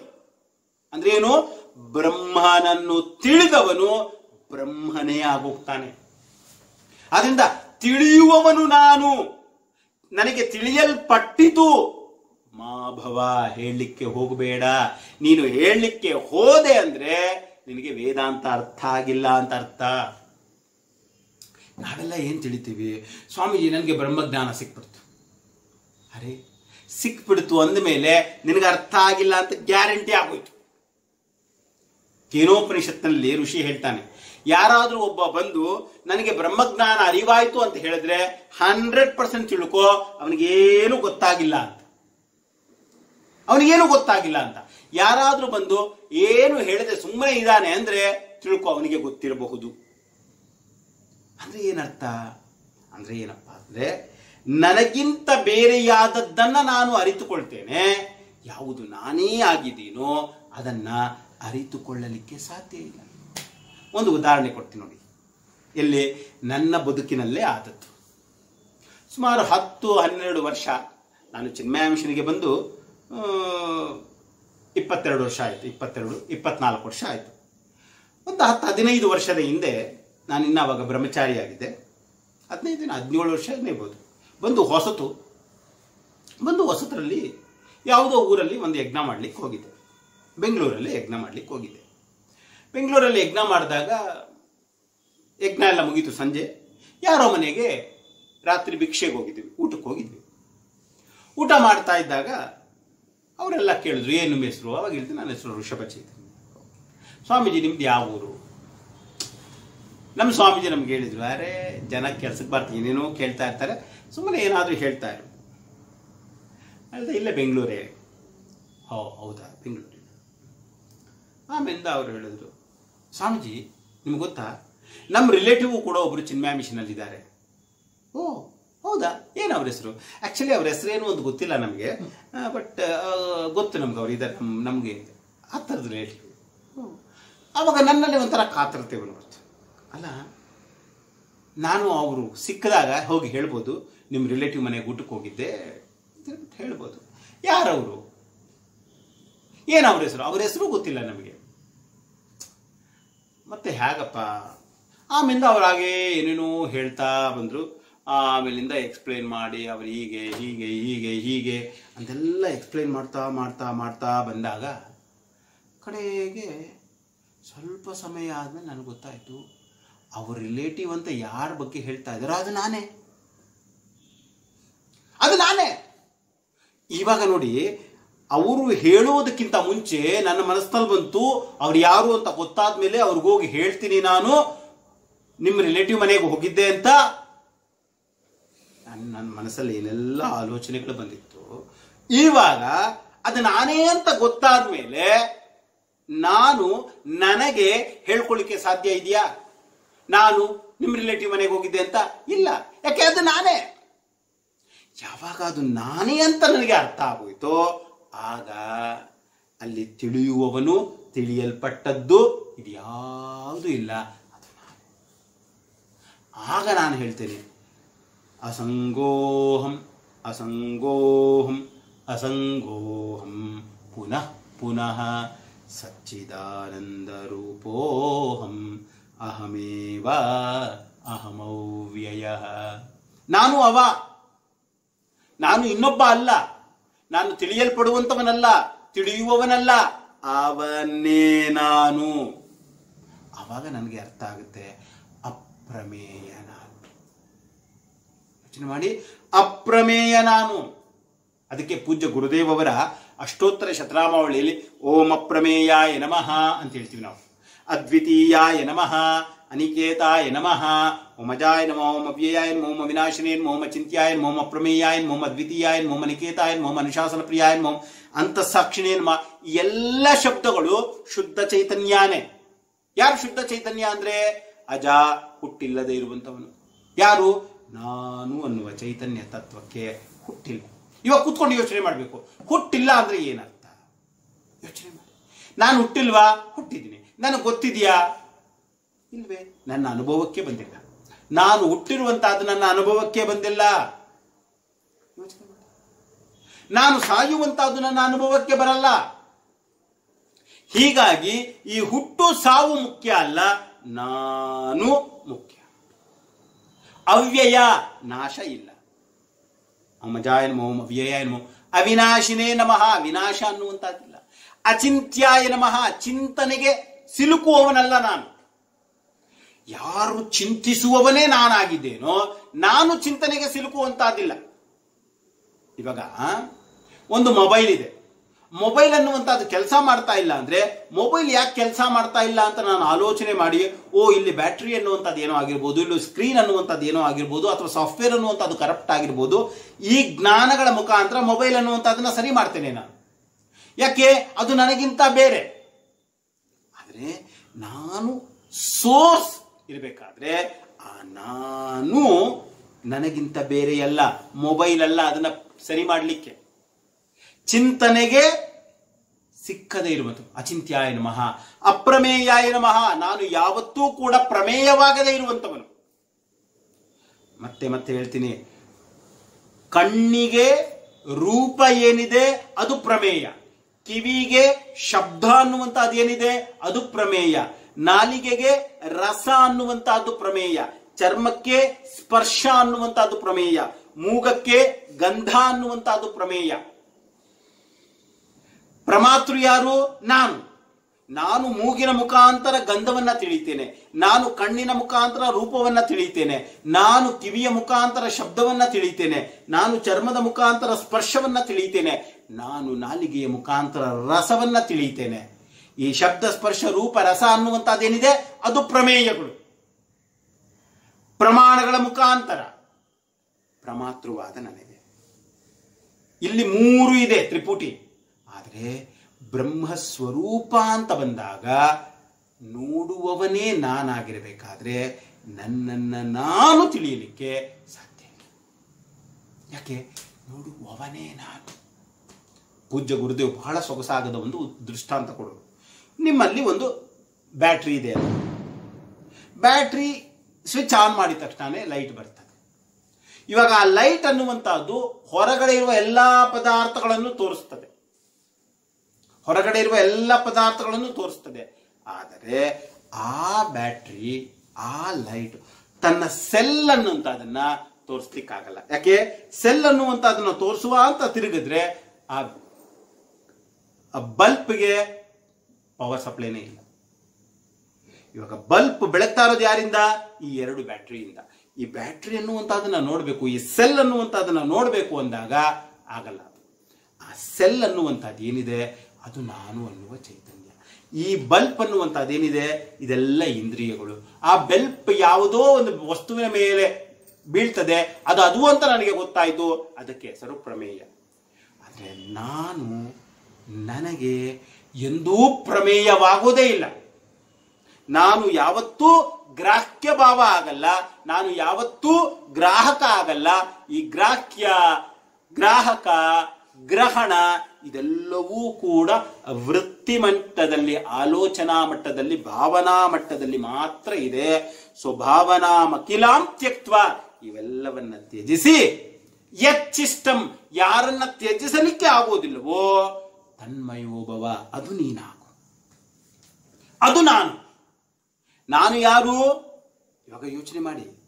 ಅಂದ್ರೆ ಏನು? ಬ್ರಹ್ಮನನ್ನು ತಿಳಿದವನು ಬ್ರಹ್ಮನೇ ಆಗೋಗ್ತಾನೆ. ಆದ್ರಿಂದ ತಿಳಿಯುವವನು ನಾನು. ನನಗೆ ತಿಳಿಯಲ್ಪಟ್ಟಿತು. ಮಾಭವ ಹೇಳಲಿಕ್ಕೆ ಹೋಗಬೇಡ. ನೀನು ಹೇಳಲಿಕ್ಕೆ ಹೋದೆ ಅಂದ್ರೆ ನಿನಗೆ ವೇದಾಂತ ಅರ್ಥ ಆಗಿಲ್ಲ ಅಂತ ಅರ್ಥ. ನಾವೆಲ್ಲ ಏನ್ ತಿಳಿತೀವಿ? ಸ್ವಾಮೀಜಿ, ನನಗೆ ಬ್ರಹ್ಮಜ್ಞಾನ ಸಿಕ್ಬಿಡ್ತು. ಅರೆ ಸಿಕ್ಬಿಡ್ತು ಅಂದಮೇಲೆ ನಿನಗೆ ಅರ್ಥ ಆಗಿಲ್ಲ ಅಂತ ಗ್ಯಾರಂಟಿ ಆಗೋಯ್ತು. ಕೇನೋಪನಿಷತ್ನಲ್ಲಿ ಋಷಿ ಹೇಳ್ತಾನೆ, ಯಾರಾದರೂ ಒಬ್ಬ ಬಂದು ನನಗೆ ಬ್ರಹ್ಮಜ್ಞಾನ ಅರಿವಾಯಿತು ಅಂತ ಹೇಳಿದ್ರೆ ಹಂಡ್ರೆಡ್ ಪರ್ಸೆಂಟ್ ತಿಳ್ಕೋ, ಅವನಿಗೇನು ಗೊತ್ತಾಗಿಲ್ಲ ಅಂತ. ಅವನಿಗೇನು ಗೊತ್ತಾಗಿಲ್ಲ ಅಂತ. ಯಾರಾದರೂ ಬಂದು ಏನು ಹೇಳಿದ್ರೆ ಸುಮ್ಮನೆ ಇದ್ದಾನೆ ಅಂದ್ರೆ ತಿಳ್ಕೊ, ಅವನಿಗೆ ಗೊತ್ತಿರಬಹುದು. ಅಂದ್ರೆ ಏನರ್ಥ? ಅಂದ್ರೆ ಏನಪ್ಪ ಅಂದ್ರೆ ನನಗಿಂತ ಬೇರೆಯಾದದ್ದನ್ನ ನಾನು ಅರಿತುಕೊಳ್ತೇನೆ. ಯಾವುದು ನಾನೇ ಆಗಿದ್ದೀನೋ ಅದನ್ನ ಅರಿತುಕೊಳ್ಳಲಿಕ್ಕೆ ಸಾಧ್ಯ ಇಲ್ಲ. ಒಂದು ಉದಾಹರಣೆ ಕೊಡ್ತೀನಿ ನೋಡಿ. ಎಲ್ಲಿ? ನನ್ನ ಬದುಕಿನಲ್ಲೇ ಆದದ್ದು. ಸುಮಾರು ಹತ್ತು, ಹನ್ನೆರಡು ವರ್ಷ ನಾನು ಚಿನ್ಮಯಾಂಶನಿಗೆ ಬಂದು ಇಪ್ಪತ್ತೆರಡು ವರ್ಷ ಆಯಿತು, ಇಪ್ಪತ್ತೆರಡು, ಇಪ್ಪತ್ನಾಲ್ಕು ವರ್ಷ ಆಯಿತು. ಒಂದು ಹತ್ತು, ಹದಿನೈದು ವರ್ಷದ ಹಿಂದೆ ನಾನು ಇನ್ನು ಅವಾಗ ಬ್ರಹ್ಮಚಾರಿಯಾಗಿದ್ದೆ. ಹದಿನೈದು ದಿನ, ಹದಿನೇಳು ವರ್ಷ ಇರ್ಬೋದು. ಬಂದು ಹೊಸತು, ಬಂದು ಹೊಸತರಲ್ಲಿ ಯಾವುದೋ ಊರಲ್ಲಿ ಒಂದು ಯಜ್ಞ ಮಾಡಲಿಕ್ಕೆ ಹೋಗಿದ್ದೆ. ಬೆಂಗಳೂರಲ್ಲಿ ಯಜ್ಞ ಮಾಡಲಿಕ್ಕೆ ಹೋಗಿದ್ದೆ. ಬೆಂಗಳೂರಲ್ಲಿ ಯಜ್ಞ ಮಾಡಿದಾಗ, ಯಜ್ಞ ಎಲ್ಲ ಮುಗೀತು ಸಂಜೆ. ಯಾರೋ ಮನೆಗೆ ರಾತ್ರಿ ಭಿಕ್ಷೆಗೆ ಹೋಗಿದ್ವಿ, ಊಟಕ್ಕೆ ಹೋಗಿದ್ವಿ. ಊಟ ಮಾಡ್ತಾ ಇದ್ದಾಗ ಅವರೆಲ್ಲ ಕೇಳಿದ್ರು ಏನು ನಿಮ್ಮ ಹೆಸರು? ಅವಾಗ ಹೇಳ್ತೀನಿ ನನ್ನ ಹೆಸರು ಋಷಭ ಚೈತನ್ಯ. ಸ್ವಾಮೀಜಿ, ನಿಮ್ದು ಯಾವ ಊರು? ನಮ್ಮ ಸ್ವಾಮೀಜಿ ನಮ್ಗೆ ಹೇಳಿದ್ರು, ಅರೆ, ಜನ ಕೆಲ್ಸಕ್ಕೆ ಬರ್ತೀನಿ ಏನೇನೋ ಕೇಳ್ತಾ ಇರ್ತಾರೆ. ಸುಮ್ಮನೆ ಏನಾದರೂ ಹೇಳ್ತಾ ಇರು. ಅಲ್ಲದೆ ಇಲ್ಲೇ ಬೆಂಗಳೂರೇ. ಹೋ, ಹೌದಾ, ಬೆಂಗಳೂರು. ಆಮೇಲೆ ಅವರು ಹೇಳಿದ್ರು, ಸ್ವಾಮೀಜಿ, ನಿಮ್ಗೆ ಗೊತ್ತಾ? ನಮ್ಮ ರಿಲೇಟಿವ್ ಕೂಡ ಒಬ್ಬರು ಚಿನ್ಮಯ ಮಿಷನಲ್ಲಿದ್ದಾರೆ. ಓ, ಹೌದಾ? ಏನು ಅವ್ರ ಹೆಸರು? ಆ್ಯಕ್ಚುಲಿ ಅವ್ರ ಹೆಸರೇನು ಒಂದು ಗೊತ್ತಿಲ್ಲ ನಮಗೆ. ಬಟ್ ಗೊತ್ತು ನಮ್ಗೆ ಅವ್ರು ಇದ್ದಾರೆ ನಮಗೆ ಆ ಥರದ ರಿಲೇಟಿವ್ ಆವಾಗ ನನ್ನಲ್ಲಿ ಒಂಥರ ಕಾತರತೆ ಬಂದ್ಬಿಡ್ತು. ಅಲ್ಲ ನಾನು ಅವರು ಸಿಕ್ಕಿದಾಗ ಹೋಗಿ ಹೇಳ್ಬೋದು ನಿಮ್ಮ ರಿಲೇಟಿವ್ ಮನೆಗೆ ಊಟಕ್ಕೆ ಹೋಗಿದ್ದೆ ಅಂತ ಹೇಳ್ಬೋದು. ಯಾರವರು ಏನು ಅವ್ರ ಹೆಸರು? ಅವ್ರ ಹೆಸರು ಗೊತ್ತಿಲ್ಲ ನಮಗೆ. ಮತ್ತೆ ಹೇಗಪ್ಪ? ಆಮೇಲಿಂದ ಹಾಗೆ ಏನೇನೋ ಹೇಳ್ತಾ ಬಂದರು. ಆಮೇಲಿಂದ ಎಕ್ಸ್ಪ್ಲೈನ್ ಮಾಡಿ, ಅವ್ರು ಹೀಗೆ ಹೀಗೆ ಹೀಗೆ ಹೀಗೆ ಅಂತೆಲ್ಲ ಎಕ್ಸ್ಪ್ಲೈನ್ ಮಾಡ್ತಾ ಮಾಡ್ತಾ ಮಾಡ್ತಾ ಬಂದಾಗ ಕಡೆಗೆ ಸ್ವಲ್ಪ ಸಮಯ ಆದಮೇಲೆ ನನಗೆ ಗೊತ್ತಾಯಿತು. ಅವ್ರ ರಿಲೇಟಿವ್ ಅಂತ ಯಾರ ಬಗ್ಗೆ ಹೇಳ್ತಾ ಇದ್ದಾರೋ ಅದು ನಾನೇ. ಅದು ನಾನೇ. ಇವಾಗ ನೋಡಿ, ಅವರು ಹೇಳೋದಕ್ಕಿಂತ ಮುಂಚೆ ನನ್ನ ಮನಸ್ಸಲ್ಲಿ ಬಂತು, ಅವ್ರು ಯಾರು ಅಂತ ಗೊತ್ತಾದ ಮೇಲೆ ಅವ್ರಿಗೋಗಿ ಹೇಳ್ತೀನಿ ನಾನು, ನಿಮ್ಮ ರಿಲೇಟಿವ್ ಮನೆಗೆ ಹೋಗಿದ್ದೆ ಅಂತ. ನನ್ನ ನನ್ನ ಮನಸ್ಸಲ್ಲಿ ಏನೆಲ್ಲ ಆಲೋಚನೆಗಳು ಬಂದಿತ್ತು. ಇವಾಗ ಅದು ನಾನೇ ಅಂತ ಗೊತ್ತಾದ ಮೇಲೆ ನಾನು ನನಗೆ ಹೇಳ್ಕೊಳ್ಳಿಕ್ಕೆ ಸಾಧ್ಯ ಇದೆಯಾ? ನಾನು ನಿಮ್ಮ ರಿಲೇಟಿವ್ ಮನೆಗೆ ಹೋಗಿದ್ದೆ ಅಂತ? ಇಲ್ಲ. ಯಾಕೆ? ಅದು ನಾನೇ. ಯಾವಾಗ ಅದು ನಾನೇ ಅಂತ ನನಗೆ ಅರ್ಥ ಆಗೋಯ್ತೋ, ಆಗ ಅಲ್ಲಿ ತಿಳಿಯುವವನು ತಿಳಿಯಲ್ಪಟ್ಟದ್ದು ಇದ್ಯಾವುದೂ ಇಲ್ಲ. ಅದು ನಾನು. ಆಗ ನಾನು ಹೇಳ್ತೇನೆ, ಅಸಂಗೋಹಂ ಅಸಂಗೋಹಂ ಅಸಂಗೋಹಂ, ಪುನಃ ಪುನಃ ಸಚ್ಚಿದಾನಂದರೂಪೋಹಂ ಅಹಮೇವ ಅಹಮವ್ಯಯ ನಾನು ಅವ. ನಾನು ಇನ್ನೊಬ್ಬ ಅಲ್ಲ. ನಾನು ತಿಳಿಯಲ್ಪಡುವಂತವನಲ್ಲ, ತಿಳಿಯುವವನಲ್ಲ. ಅವನೇ ನಾನು. ಆವಾಗ ನನಗೆ ಅರ್ಥ ಆಗುತ್ತೆ, ಅಪ್ರಮೇಯ ನಾನು. ಯೋಚನೆ ಮಾಡಿ, ಅಪ್ರಮೇಯ ನಾನು. ಅದಕ್ಕೆ ಪೂಜ್ಯ ಗುರುದೇವರ ಅಷ್ಟೋತ್ತರ ಶತನಾಮಾವಳಿಯಲ್ಲಿ ಓಂ ಅಪ್ರಮೇಯಾಯ ನಮಃ ಅಂತ ಹೇಳ್ತೀವಿ ನಾವು. ಅದ್ವಿತೀಯಾಯ ನಮಃ ಅನಿಕೇತಾಯ ನಮಃ ಓಮಜಾಯ ನಮೋ ಓಮ ಅವ್ಯಯಾಯ ವಿನಾಶನೇನ್ ಮೋಮ ಅವಿನಾಶಿನೇ ಮೋಮ ಓಂ ಮೋಮ ನಮಃ ಮೋಮ ನಿಕೇತಾಯನ್ ಮೋಮ ಅನುಶಾಸನ ಪ್ರಿಯಾಯನ್ ಮೋಮ ಅಂತಃಸಾಕ್ಷಿಣೇನ್ ಮಾ ಎಲ್ಲ ಶಬ್ದಗಳು ಶುದ್ಧ ಚೈತನ್ಯಾನೇ. ಯಾರು ಶುದ್ಧ ಚೈತನ್ಯ ಅಂದ್ರೆ? ಅಜ ಹುಟ್ಟಿಲ್ಲದೆ ಇರುವಂತವನು ಯಾರು? ನಾನು ಅನ್ನುವ ಚೈತನ್ಯ ತತ್ವಕ್ಕೆ ಹುಟ್ಟಿಲ್ಲ. ಇವಾಗ ಕೂತ್ಕೊಂಡು ಯೋಚನೆ ಮಾಡಬೇಕು. ಹುಟ್ಟಿಲ್ಲ ಅಂದ್ರೆ ಏನರ್ಥ? ಯೋಚನೆ ಮಾಡಿ. ನಾನು ಹುಟ್ಟಿಲ್ವಾ? ಹುಟ್ಟಿದ್ದೀನಿ. ನನಗೆ ಗೊತ್ತಿದೆಯಾ? ಇಲ್ವೇ. ನನ್ನ ಅನುಭವಕ್ಕೆ ಬಂದಿಲ್ಲ. ನಾನು ಹುಟ್ಟಿರುವಂತಹದ್ದು ನನ್ನ ಅನುಭವಕ್ಕೆ ಬಂದಿಲ್ಲ. ನಾನು ಸಾಯುವಂತಹದ್ದು ನನ್ನ ಅನುಭವಕ್ಕೆ ಬರಲ್ಲ. ಹೀಗಾಗಿ ಈ ಹುಟ್ಟು ಸಾವು ಮುಖ್ಯ ಅಲ್ಲ, ನಾನು ಮುಖ್ಯ. ಅವ್ಯಯ ನಾಶ ಇಲ್ಲ. ಅಮಜಾಯ ಎನ್ಮೋ ಅವ್ಯಯ ಎನ್ಮೋ ಅವಿನಾಶಿನೇ ನಮಃ ವಿನಾಶ ಅನ್ನುವಂತಹದ್ದಿಲ್ಲ ಅಚಿಂತ್ಯಾಯ ನಮಃ, ಚಿಂತನೆಗೆ ಸಿಲುಕುವವನಲ್ಲ ನಾನು. ಯಾರು ಚಿಂತಿಸುವವನೇ ನಾನಾಗಿದ್ದೇನೋ, ನಾನು ಚಿಂತನೆಗೆ ಸಿಲುಕುವಂತಹದ್ದಿಲ್ಲ ಇವಾಗ ಒಂದು ಮೊಬೈಲ್ ಇದೆ. ಮೊಬೈಲ್ ಅನ್ನುವಂಥದ್ದು ಕೆಲಸ ಮಾಡ್ತಾ ಇಲ್ಲ ಅಂದ್ರೆ, ಮೊಬೈಲ್ ಯಾಕೆ ಕೆಲಸ ಮಾಡ್ತಾ ಇಲ್ಲ ಅಂತ ನಾನು ಆಲೋಚನೆ ಮಾಡಿ, ಓ, ಇಲ್ಲಿ ಬ್ಯಾಟ್ರಿ ಅನ್ನುವಂಥದ್ದು ಏನೋ ಆಗಿರ್ಬೋದು, ಇಲ್ಲಿ ಸ್ಕ್ರೀನ್ ಅನ್ನುವಂಥದ್ದು ಏನೋ ಆಗಿರ್ಬೋದು, ಅಥವಾ ಸಾಫ್ಟ್ವೇರ್ ಅನ್ನುವಂಥದ್ದು ಕರಪ್ಟ್ ಆಗಿರ್ಬೋದು, ಈ ಜ್ಞಾನಗಳ ಮುಖಾಂತರ ಮೊಬೈಲ್ ಅನ್ನುವಂಥದ್ದನ್ನ ಸರಿ ಮಾಡ್ತೇನೆ ನಾನು. ಯಾಕೆ? ಅದು ನನಗಿಂತ ಬೇರೆ. ನಾನು ಸೋರ್ಸ್ ಇರಬೇಕಾದ್ರೆ, ಆ ನಾನು ನನಗಿಂತ ಬೇರೆಯಲ್ಲ ಮೊಬೈಲ್ ಅಲ್ಲ, ಅದನ್ನ ಸರಿ ಮಾಡಲಿಕ್ಕೆ. ಚಿಂತನೆಗೆ ಸಿಕ್ಕದೇ ಇರುವುದು. ಅಚಿಂತ್ಯಾಯ ನಮಃ. ಅಪ್ರಮೇಯಾಯ ನಮಃ. ನಾನು ಯಾವತ್ತೂ ಕೂಡ ಪ್ರಮೇಯವಾಗದೇ ಇರುವಂತವನು. ಮತ್ತೆ ಮತ್ತೆ ಹೇಳ್ತೀನಿ. ಕಣ್ಣಿಗೆ ರೂಪ ಏನಿದೆ, ಅದು ಪ್ರಮೇಯ. ಕಿವಿಗೆ ಶಬ್ದ ಅನ್ನುವಂತ ಅದೇನಿದೆ ಅದು ಪ್ರಮೇಯ. ನಾಲಿಗೆಗೆ ರಸ ಅನ್ನುವಂತಹದ್ದು ಪ್ರಮೇಯ. ಚರ್ಮಕ್ಕೆ ಸ್ಪರ್ಶ ಅನ್ನುವಂತಹದ್ದು ಪ್ರಮೇಯ. ಮೂಗಕ್ಕೆ ಗಂಧ ಅನ್ನುವಂತಹದ್ದು ಪ್ರಮೇಯ. ಪ್ರಮಾತೃ ಯಾರು? ನಾನು. ನಾನು ಮೂಗಿನ ಮುಖಾಂತರ ಗಂಧವನ್ನ ತಿಳಿತೇನೆ ನಾನು ಕಣ್ಣಿನ ಮುಖಾಂತರ ರೂಪವನ್ನ ತಿಳಿತೇನೆ ನಾನು ಕಿವಿಯ ಮುಖಾಂತರ ಶಬ್ದವನ್ನ ತಿಳಿತೇನೆ ನಾನು ಚರ್ಮದ ಮುಖಾಂತರ ಸ್ಪರ್ಶವನ್ನ ತಿಳಿತೇನೆ ನಾನು ನಾಲಿಗೆಯ ಮುಖಾಂತರ ರಸವನ್ನ ತಿಳಿತೇನೆ ಈ ಶಬ್ದ, ಸ್ಪರ್ಶ, ರೂಪ, ರಸ ಅನ್ನುವಂತಹದ್ದೇನಿದೆ ಅದು ಪ್ರಮೇಯಗಳು. ಪ್ರಮಾಣಗಳ ಮುಖಾಂತರ. ಪ್ರಮಾತೃವಾದ ನನಗೆ. ಇಲ್ಲಿ ಮೂರು ಇದೆ ತ್ರಿಪುಟಿ. ಆದರೆ ಬ್ರಹ್ಮ ಸ್ವರೂಪ ಅಂತ ಬಂದಾಗ ನೋಡುವವನೇ ನಾನಾಗಿರಬೇಕಾದ್ರೆ ನನ್ನನ್ನು ನಾನು ತಿಳಿಯಲಿಕ್ಕೆ ಸಾಧ್ಯ ಯಾಕೆ? ನೋಡುವವನೇ ನಾನು. ಪೂಜ್ಯ ಗುರುದೇವ್ ಬಹಳ ಸೊಗಸಾಗದ ಒಂದು ದೃಷ್ಟಾಂತ ಕೊಡೋದು ನಿಮ್ಮಲ್ಲಿ ಒಂದು ಬ್ಯಾಟ್ರಿ ಇದೆ ಅಂತ. ಬ್ಯಾಟ್ರಿ ಸ್ವಿಚ್ ಆನ್ ಮಾಡಿದ ತಕ್ಷಣ ಲೈಟ್ ಬರ್ತದೆ. ಇವಾಗ ಆ ಲೈಟ್ ಅನ್ನುವಂಥದ್ದು ಹೊರಗಡೆ ಇರುವ ಎಲ್ಲ ಪದಾರ್ಥಗಳನ್ನು ತೋರಿಸ್ತದೆ. ಹೊರಗಡೆ ಇರುವ ಎಲ್ಲ ಪದಾರ್ಥಗಳನ್ನು ತೋರಿಸ್ತದೆ. ಆದರೆ ಆ ಬ್ಯಾಟ್ರಿ, ಆ ಲೈಟ್ ತನ್ನ ಸೆಲ್ ಅನ್ನುವಂತ ಅದನ್ನ ತೋರಿಸ್ಲಿಕ್ಕಾಗಲ್ಲ. ಯಾಕೆ? ಸೆಲ್ ಅನ್ನುವಂತ ಅದನ್ನ ತೋರಿಸುವ ಅಂತ ತಿರುಗಿದ್ರೆ ಆ ಬಲ್ಪ್ಗೆ ಪವರ್ ಸಪ್ಲೈನೇ ಇಲ್ಲ. ಇವಾಗ ಬಲ್ಪ್ ಬೆಳಗ್ತಾ ಇರೋದು ಯಾರಿಂದ? ಈ ಎರಡು ಬ್ಯಾಟ್ರಿಯಿಂದ. ಈ ಬ್ಯಾಟ್ರಿ ಅನ್ನುವಂಥದ್ದನ್ನ ನೋಡಬೇಕು, ಈ ಸೆಲ್ ಅನ್ನುವಂಥದ್ದನ್ನ ನೋಡಬೇಕು ಅಂದಾಗ ಆಗಲ್ಲ. ಆ ಸೆಲ್ ಅನ್ನುವಂಥದ್ದು ಏನಿದೆ? ಅದು ನಾನು ಅನ್ನುವ ಚೈತನ್ಯ. ಈ ಬಲ್ಪ್ ಅನ್ನುವಂಥದ್ದೇನಿದೆ ಇದೆಲ್ಲ ಇಂದ್ರಿಯಗಳು. ಆ ಬೆಲ್ಪ್ ಯಾವುದೋ ಒಂದು ವಸ್ತುವಿನ ಮೇಲೆ ಬೀಳ್ತದೆ. ಅದು ಅದು ಅಂತ ನನಗೆ ಗೊತ್ತಾಯಿತು. ಅದಕ್ಕೆ ಹೆಸರು ಪ್ರಮೇಯ. ಆದರೆ ನಾನು ನನಗೆ ಎಂದೂ ಪ್ರಮೇಯವಾಗುವುದೇ ಇಲ್ಲ. ನಾನು ಯಾವತ್ತೂ ಗ್ರಾಹ್ಯ ಭಾವ ಆಗಲ್ಲ. ನಾನು ಯಾವತ್ತೂ ಗ್ರಾಹಕ ಆಗಲ್ಲ. ಈ ಗ್ರಾಹ್ಯ, ಗ್ರಾಹಕ, ಗ್ರಹಣ ಇದೆಲ್ಲವೂ ಕೂಡ ವೃತ್ತಿ ಮಟ್ಟದಲ್ಲಿ, ಆಲೋಚನಾ ಮಟ್ಟದಲ್ಲಿ, ಭಾವನಾ ಮಟ್ಟದಲ್ಲಿ ಮಾತ್ರ ಇದೆ. ಸ್ವಭಾವನಾ ಭಾವನಾ ಮಕಿಲಾಂ ತ್ಯಕ್ತ್ವ ಇವೆಲ್ಲವನ್ನ ತ್ಯಜಿಸಿ ಯಚ್ಚಿಷ್ಟಂ ಯಾರನ್ನ ತ್ಯಜಿಸಲಿಕ್ಕೆ ಆಗೋದಿಲ್ಲವೋ, ತನ್ಮಯೋಭವ, ಅದು ನೀನಾಗು. ಅದು ನಾನು. ನಾನು ಯಾರು? ಇವಾಗ ಯೋಚನೆ ಮಾಡಿ.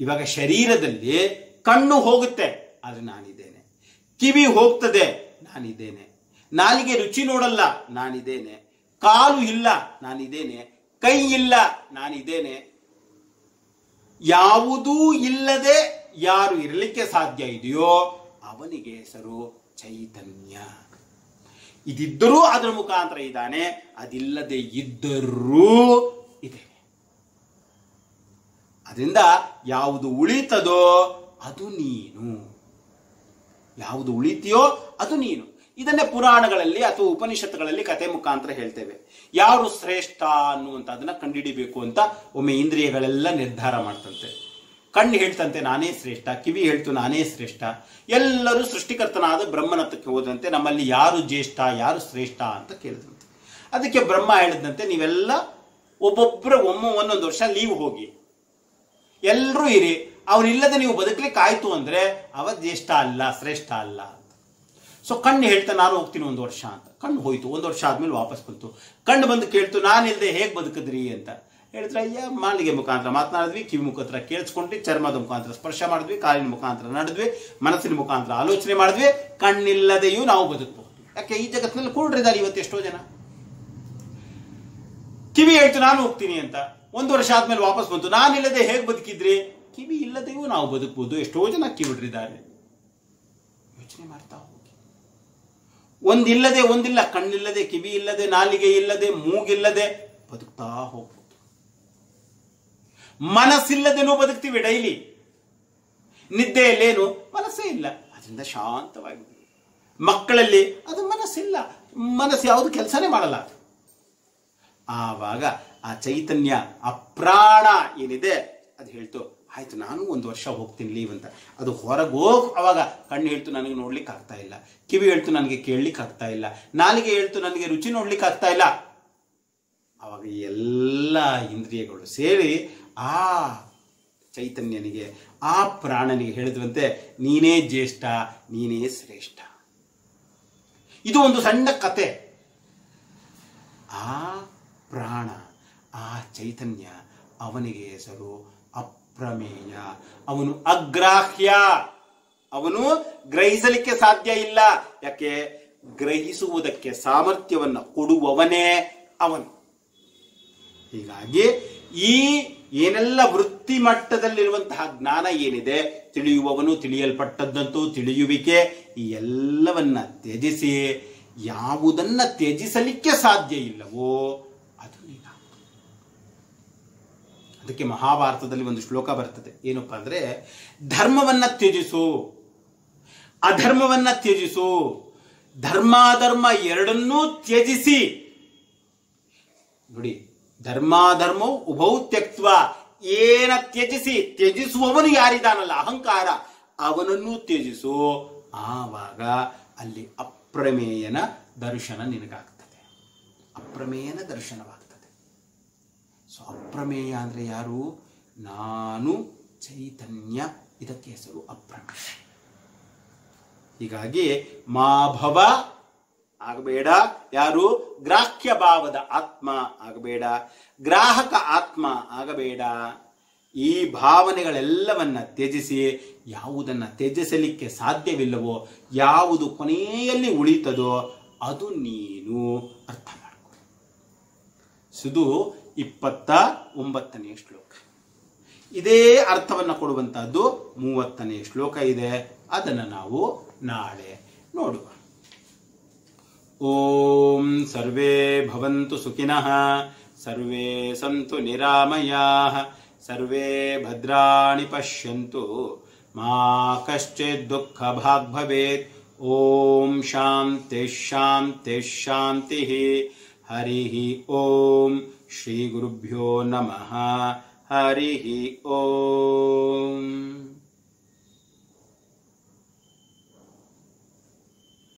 ಇವಾಗ ಶರೀರದಲ್ಲಿ ಕಣ್ಣು ಹೋಗುತ್ತೆ, ಆದ್ರೆ ನಾನಿದ್ದೇನೆ ಕಿವಿ ಹೋಗ್ತದೆ, ನಾನಿದ್ದೇನೆ. ನಾಲಿಗೆ ರುಚಿ ನೋಡಲ್ಲ, ನಾನಿದ್ದೇನೆ. ಕಾಲು ಇಲ್ಲ, ನಾನಿದ್ದೇನೆ. ಕೈ ಇಲ್ಲ, ನಾನಿದ್ದೇನೆ. ಯಾವುದೂ ಇಲ್ಲದೆ ಯಾರು ಇರಲಿಕ್ಕೆ ಸಾಧ್ಯ ಇದೆಯೋ, ಅವನಿಗೆ ಹೆಸರು ಚೈತನ್ಯ. ಇದಿದ್ದರೂ ಅದರ ಮುಖಾಂತರ ಇದ್ದಾನೆ, ಅದಿಲ್ಲದೆ ಇದ್ದರೂ ಇದೆ. ಅದರಿಂದ ಯಾವುದು ಉಳಿತದೋ ಅದು ನೀನು. ಯಾವುದು ಉಳಿತೀಯೋ ಅದು ನೀನು. ಇದನ್ನೇ ಪುರಾಣಗಳಲ್ಲಿ ಅಥವಾ ಉಪನಿಷತ್ತುಗಳಲ್ಲಿ ಕತೆ ಮುಖಾಂತರ ಹೇಳ್ತೇವೆ. ಯಾರು ಶ್ರೇಷ್ಠ ಅನ್ನುವಂತ ಅದನ್ನ ಕಂಡುಹಿಡಿಬೇಕು ಅಂತ ಒಮ್ಮೆ ಇಂದ್ರಿಯಗಳೆಲ್ಲ ನಿರ್ಧಾರ ಮಾಡ್ತಂತೆ. ಕಣ್ಣು ಹೇಳ್ತಂತೆ, ನಾನೇ ಶ್ರೇಷ್ಠ. ಕಿವಿ ಹೇಳ್ತು, ನಾನೇ ಶ್ರೇಷ್ಠ. ಎಲ್ಲರೂ ಸೃಷ್ಟಿಕರ್ತನಾದ ಬ್ರಹ್ಮನತ್ತಕ್ಕೆ ಹೋದಂತೆ ನಮ್ಮಲ್ಲಿ ಯಾರು ಜ್ಯೇಷ್ಠ, ಯಾರು ಶ್ರೇಷ್ಠ ಅಂತ ಕೇಳಿದಂತೆ. ಅದಕ್ಕೆ ಬ್ರಹ್ಮ ಹೇಳಿದಂತೆ, ನೀವೆಲ್ಲ ಒಬ್ಬೊಬ್ಬರ ಒಮ್ಮ ಒಂದೊಂದು ವರ್ಷ ಲೀವ್ ಹೋಗಿ. ಎಲ್ಲರೂ ಇರಿ. ಅವನಿಲ್ಲದೆ ನೀವು ಬದುಕಲಿಕ್ಕೆ ಆಯಿತು ಅಂದರೆ ಅವ ಜ್ಯೇಷ್ಠ ಅಲ್ಲ, ಶ್ರೇಷ್ಠ ಅಲ್ಲ ಸೊ ಕಣ್ಣು ಹೇಳ್ತಾ ನಾನು ಹೋಗ್ತೀನಿ ಒಂದು ವರ್ಷ ಅಂತ. ಕಣ್ಣು ಹೋಯ್ತು, ಒಂದು ವರ್ಷ ಆದಮೇಲೆ ವಾಪಸ್ ಬಂತು. ಕಣ್ಣು ಬಂದು ಕೇಳ್ತು ನಾನಿಲ್ಲದೆ ಹೇಗೆ ಬದುಕಿದ್ರಿ ಅಂತ. ಹೇಳಿದ್ರೆ, ಅಯ್ಯ, ಮಾಲಿಗೆ ಮುಖಾಂತರ ಮಾತನಾಡಿದ್ವಿ, ಕಿವಿ ಮುಖಾಂತರ ಕೇಳಿಸ್ಕೊಂಡ್ವಿ, ಚರ್ಮದ ಮುಖಾಂತರ ಸ್ಪರ್ಶ ಮಾಡಿದ್ವಿ, ಕಾಲಿನ ಮುಖಾಂತರ ನಡೆದ್ವಿ, ಮನಸ್ಸಿನ ಮುಖಾಂತರ ಆಲೋಚನೆ ಮಾಡಿದ್ವಿ, ಕಣ್ಣಿಲ್ಲದೆಯೂ ನಾವು ಬದುಕಬಹುದು. ಯಾಕೆ, ಈ ಜಗತ್ತಿನಲ್ಲಿ ಕೂಡ್ರಿದ್ದಾರೆ ಇವತ್ತು ಎಷ್ಟೋ ಜನ. ಕಿವಿ ಹೇಳ್ತು, ನಾನು ಹೋಗ್ತೀನಿ ಅಂತ. ಒಂದು ವರ್ಷ ಆದ್ಮೇಲೆ ವಾಪಸ್ ಬಂತು, ನಾನಿಲ್ಲದೆ ಹೇಗೆ ಬದುಕಿದ್ರಿ? ಕಿವಿ ಇಲ್ಲದೆಯೂ ನಾವು ಬದುಕಬಹುದು ಎಷ್ಟೋ ಜನ ಕಿವಿಡ್ರಿದ್ದಾರೆ. ಯೋಚನೆ ಮಾಡ್ತಾ ಹೋಗಿ. ಒಂದಿಲ್ಲದೆ ಒಂದಿಲ್ಲ, ಕಣ್ಣಿಲ್ಲದೆ, ಕಿವಿ ಇಲ್ಲದೆ, ನಾಲಿಗೆ ಇಲ್ಲದೆ, ಮೂಗಿಲ್ಲದೆ ಬದುಕ್ತಾ ಹೋಗ್ಬೋದು. ಮನಸ್ಸಿಲ್ಲದೇನೂ ಬದುಕ್ತೀವಿ ಡೈಲಿ. ನಿದ್ದೆಯಲ್ಲೇನು? ಮನಸ್ಸೇ ಇಲ್ಲ. ಅದರಿಂದ ಶಾಂತವಾಗಿ ಮಕ್ಕಳಲ್ಲಿ ಅದು ಮನಸ್ಸಿಲ್ಲ. ಮನಸ್ಸು ಯಾವುದು ಕೆಲಸನೇ ಮಾಡಲ್ಲ. ಆವಾಗ ಆ ಚೈತನ್ಯ ಅಪ್ರಾಣ ಪ್ರಾಣ ಏನಿದೆ ಅದು ಹೇಳ್ತು. ಆಯ್ತು, ನಾನು ಒಂದು ವರ್ಷ ಹೋಗ್ತೀನಿ ಲೀವ್ ಅಂತ. ಅದು ಹೊರಗೆ ಹೋಗಿ, ಅವಾಗ ಕಣ್ಣು ಹೇಳ್ತು ನನಗೆ ನೋಡ್ಲಿಕ್ಕೆ ಆಗ್ತಾ ಇಲ್ಲ. ಕಿವಿ ಹೇಳ್ತು ನನಗೆ ಕೇಳಲಿಕ್ಕೆ ಆಗ್ತಾ ಇಲ್ಲ. ನಾಲಿಗೆ ಹೇಳ್ತು ನನಗೆ ರುಚಿ ನೋಡ್ಲಿಕ್ಕೆ ಆಗ್ತಾ ಇಲ್ಲ. ಅವಾಗ ಎಲ್ಲ ಇಂದ್ರಿಯಗಳು ಸೇರಿ ಆ ಚೈತನ್ಯನಿಗೆ, ಆ ಪ್ರಾಣನಿಗೆ ಹೇಳಿದ್ರಂತೆ, ನೀನೇ ಜ್ಯೇಷ್ಠ, ನೀನೇ ಶ್ರೇಷ್ಠ. ಇದು ಒಂದು ಸಣ್ಣ ಕತೆ. ಆ ಪ್ರಾಣ, ಆ ಚೈತನ್ಯ ಅವನಿಗೆ ಹೆಸರು ಅಪ್ರಮೇಯ ಅವನು ಅಗ್ರಾಹ್ಯ. ಅವನು ಗ್ರಹಿಸಲಿಕ್ಕೆ ಸಾಧ್ಯ ಇಲ್ಲ. ಯಾಕೆ? ಗ್ರಹಿಸುವುದಕ್ಕೆ ಸಾಮರ್ಥ್ಯವನ್ನು ಕೊಡುವವನೇ ಅವನು. ಹೀಗಾಗಿ ಈ ಏನೆಲ್ಲ ವೃತ್ತಿ ಮಟ್ಟದಲ್ಲಿರುವಂತಹ ಜ್ಞಾನ ಏನಿದೆ, ತಿಳಿಯುವವನು ತಿಳಿಯಲ್ಪಟ್ಟದ್ದಂತೂ ತಿಳಿಯುವಿಕೆ, ಈ ಎಲ್ಲವನ್ನ ತ್ಯಜಿಸಿ, ಯಾವುದನ್ನ ತ್ಯಜಿಸಲಿಕ್ಕೆ ಸಾಧ್ಯ ಇಲ್ಲವೋ ಅದು ಅದಕ್ಕೆ ಮಹಾಭಾರತದಲ್ಲಿ ಒಂದು ಶ್ಲೋಕ ಬರ್ತದೆ. ಏನಪ್ಪ ಅಂದ್ರೆ, ಧರ್ಮವನ್ನ ತ್ಯಜಿಸು, ಅಧರ್ಮವನ್ನ ತ್ಯಜಿಸು, ಧರ್ಮಾಧರ್ಮ ಎರಡನ್ನೂ ತ್ಯಜಿಸಿ. ನೋಡಿ, ಧರ್ಮಾಧರ್ಮವು ಉಭೌ ತ್ಯಕ್ತ್ವ, ಏನ ತ್ಯಜಿಸಿ, ತ್ಯಜಿಸುವವನು ಯಾರಿದಾನಲ್ಲ, ಅಹಂಕಾರ, ಅವನನ್ನು ತ್ಯಜಿಸು. ಆವಾಗ ಅಲ್ಲಿ ಅಪ್ರಮೇಯನ ದರ್ಶನ ನಿನಗಾಗ್ತದೆ. ಅಪ್ರಮೇಯನ ದರ್ಶನವಾಗ್ತದೆ. ಸೊ ಅಪ್ರಮೇಯ ಅಂದರೆ ಯಾರು? ನಾನು ಚೈತನ್ಯ. ಇದಕ್ಕೆ ಹೆಸರು ಅಪ್ರಮೇಯ. ಹೀಗಾಗಿ ಮಾಭವ ಆಗಬೇಡ. ಯಾರು? ಗ್ರಾಹ್ಯ ಭಾವದ ಆತ್ಮ ಆಗಬೇಡ. ಗ್ರಾಹಕ ಆತ್ಮ ಆಗಬೇಡ. ಈ ಭಾವನೆಗಳೆಲ್ಲವನ್ನ ತ್ಯಜಿಸಿ, ಯಾವುದನ್ನ ತ್ಯಜಿಸಲಿಕ್ಕೆ ಸಾಧ್ಯವಿಲ್ಲವೋ, ಯಾವುದು ಕೊನೆಯಲ್ಲಿ ಉಳಿತದೋ, ಅದು ನೀನು ಅರ್ಥ ಮಾಡಿಕೊಡು ಸುದು ಇಪ್ಪತ್ತ ಒಂಬತ್ತನೇ ಶ್ಲೋಕ. ಇದೇ ಅರ್ಥವನ್ನು ಕೊಡುವಂತಹದ್ದು ಮೂವತ್ತನೇ ಶ್ಲೋಕ ಇದೆ. ಅದನ್ನು ನಾವು ನಾಳೆ ನೋಡುವ. ಓಂ ಸರ್ವೇ ಭವಂತು ಸುಖಿನಃ, ಸರ್ವೇ ಸಂತು ನಿರಾಮಯಾ, ಸರ್ವೇ ಭದ್ರಾಣಿ ಪಶ್ಯಂತು. ಮಾ ಕಶ್ಚಿತ್ ದುಃಖ ಭಾಗ್ ಭವೇತ್. ಓಂ ಶಾಂತಿ ಶಾಂತಿ ಶಾಂತಿ ಹರಿ ಓಂ श्रीगुरुभ्यो नमः। हरिः ओम्।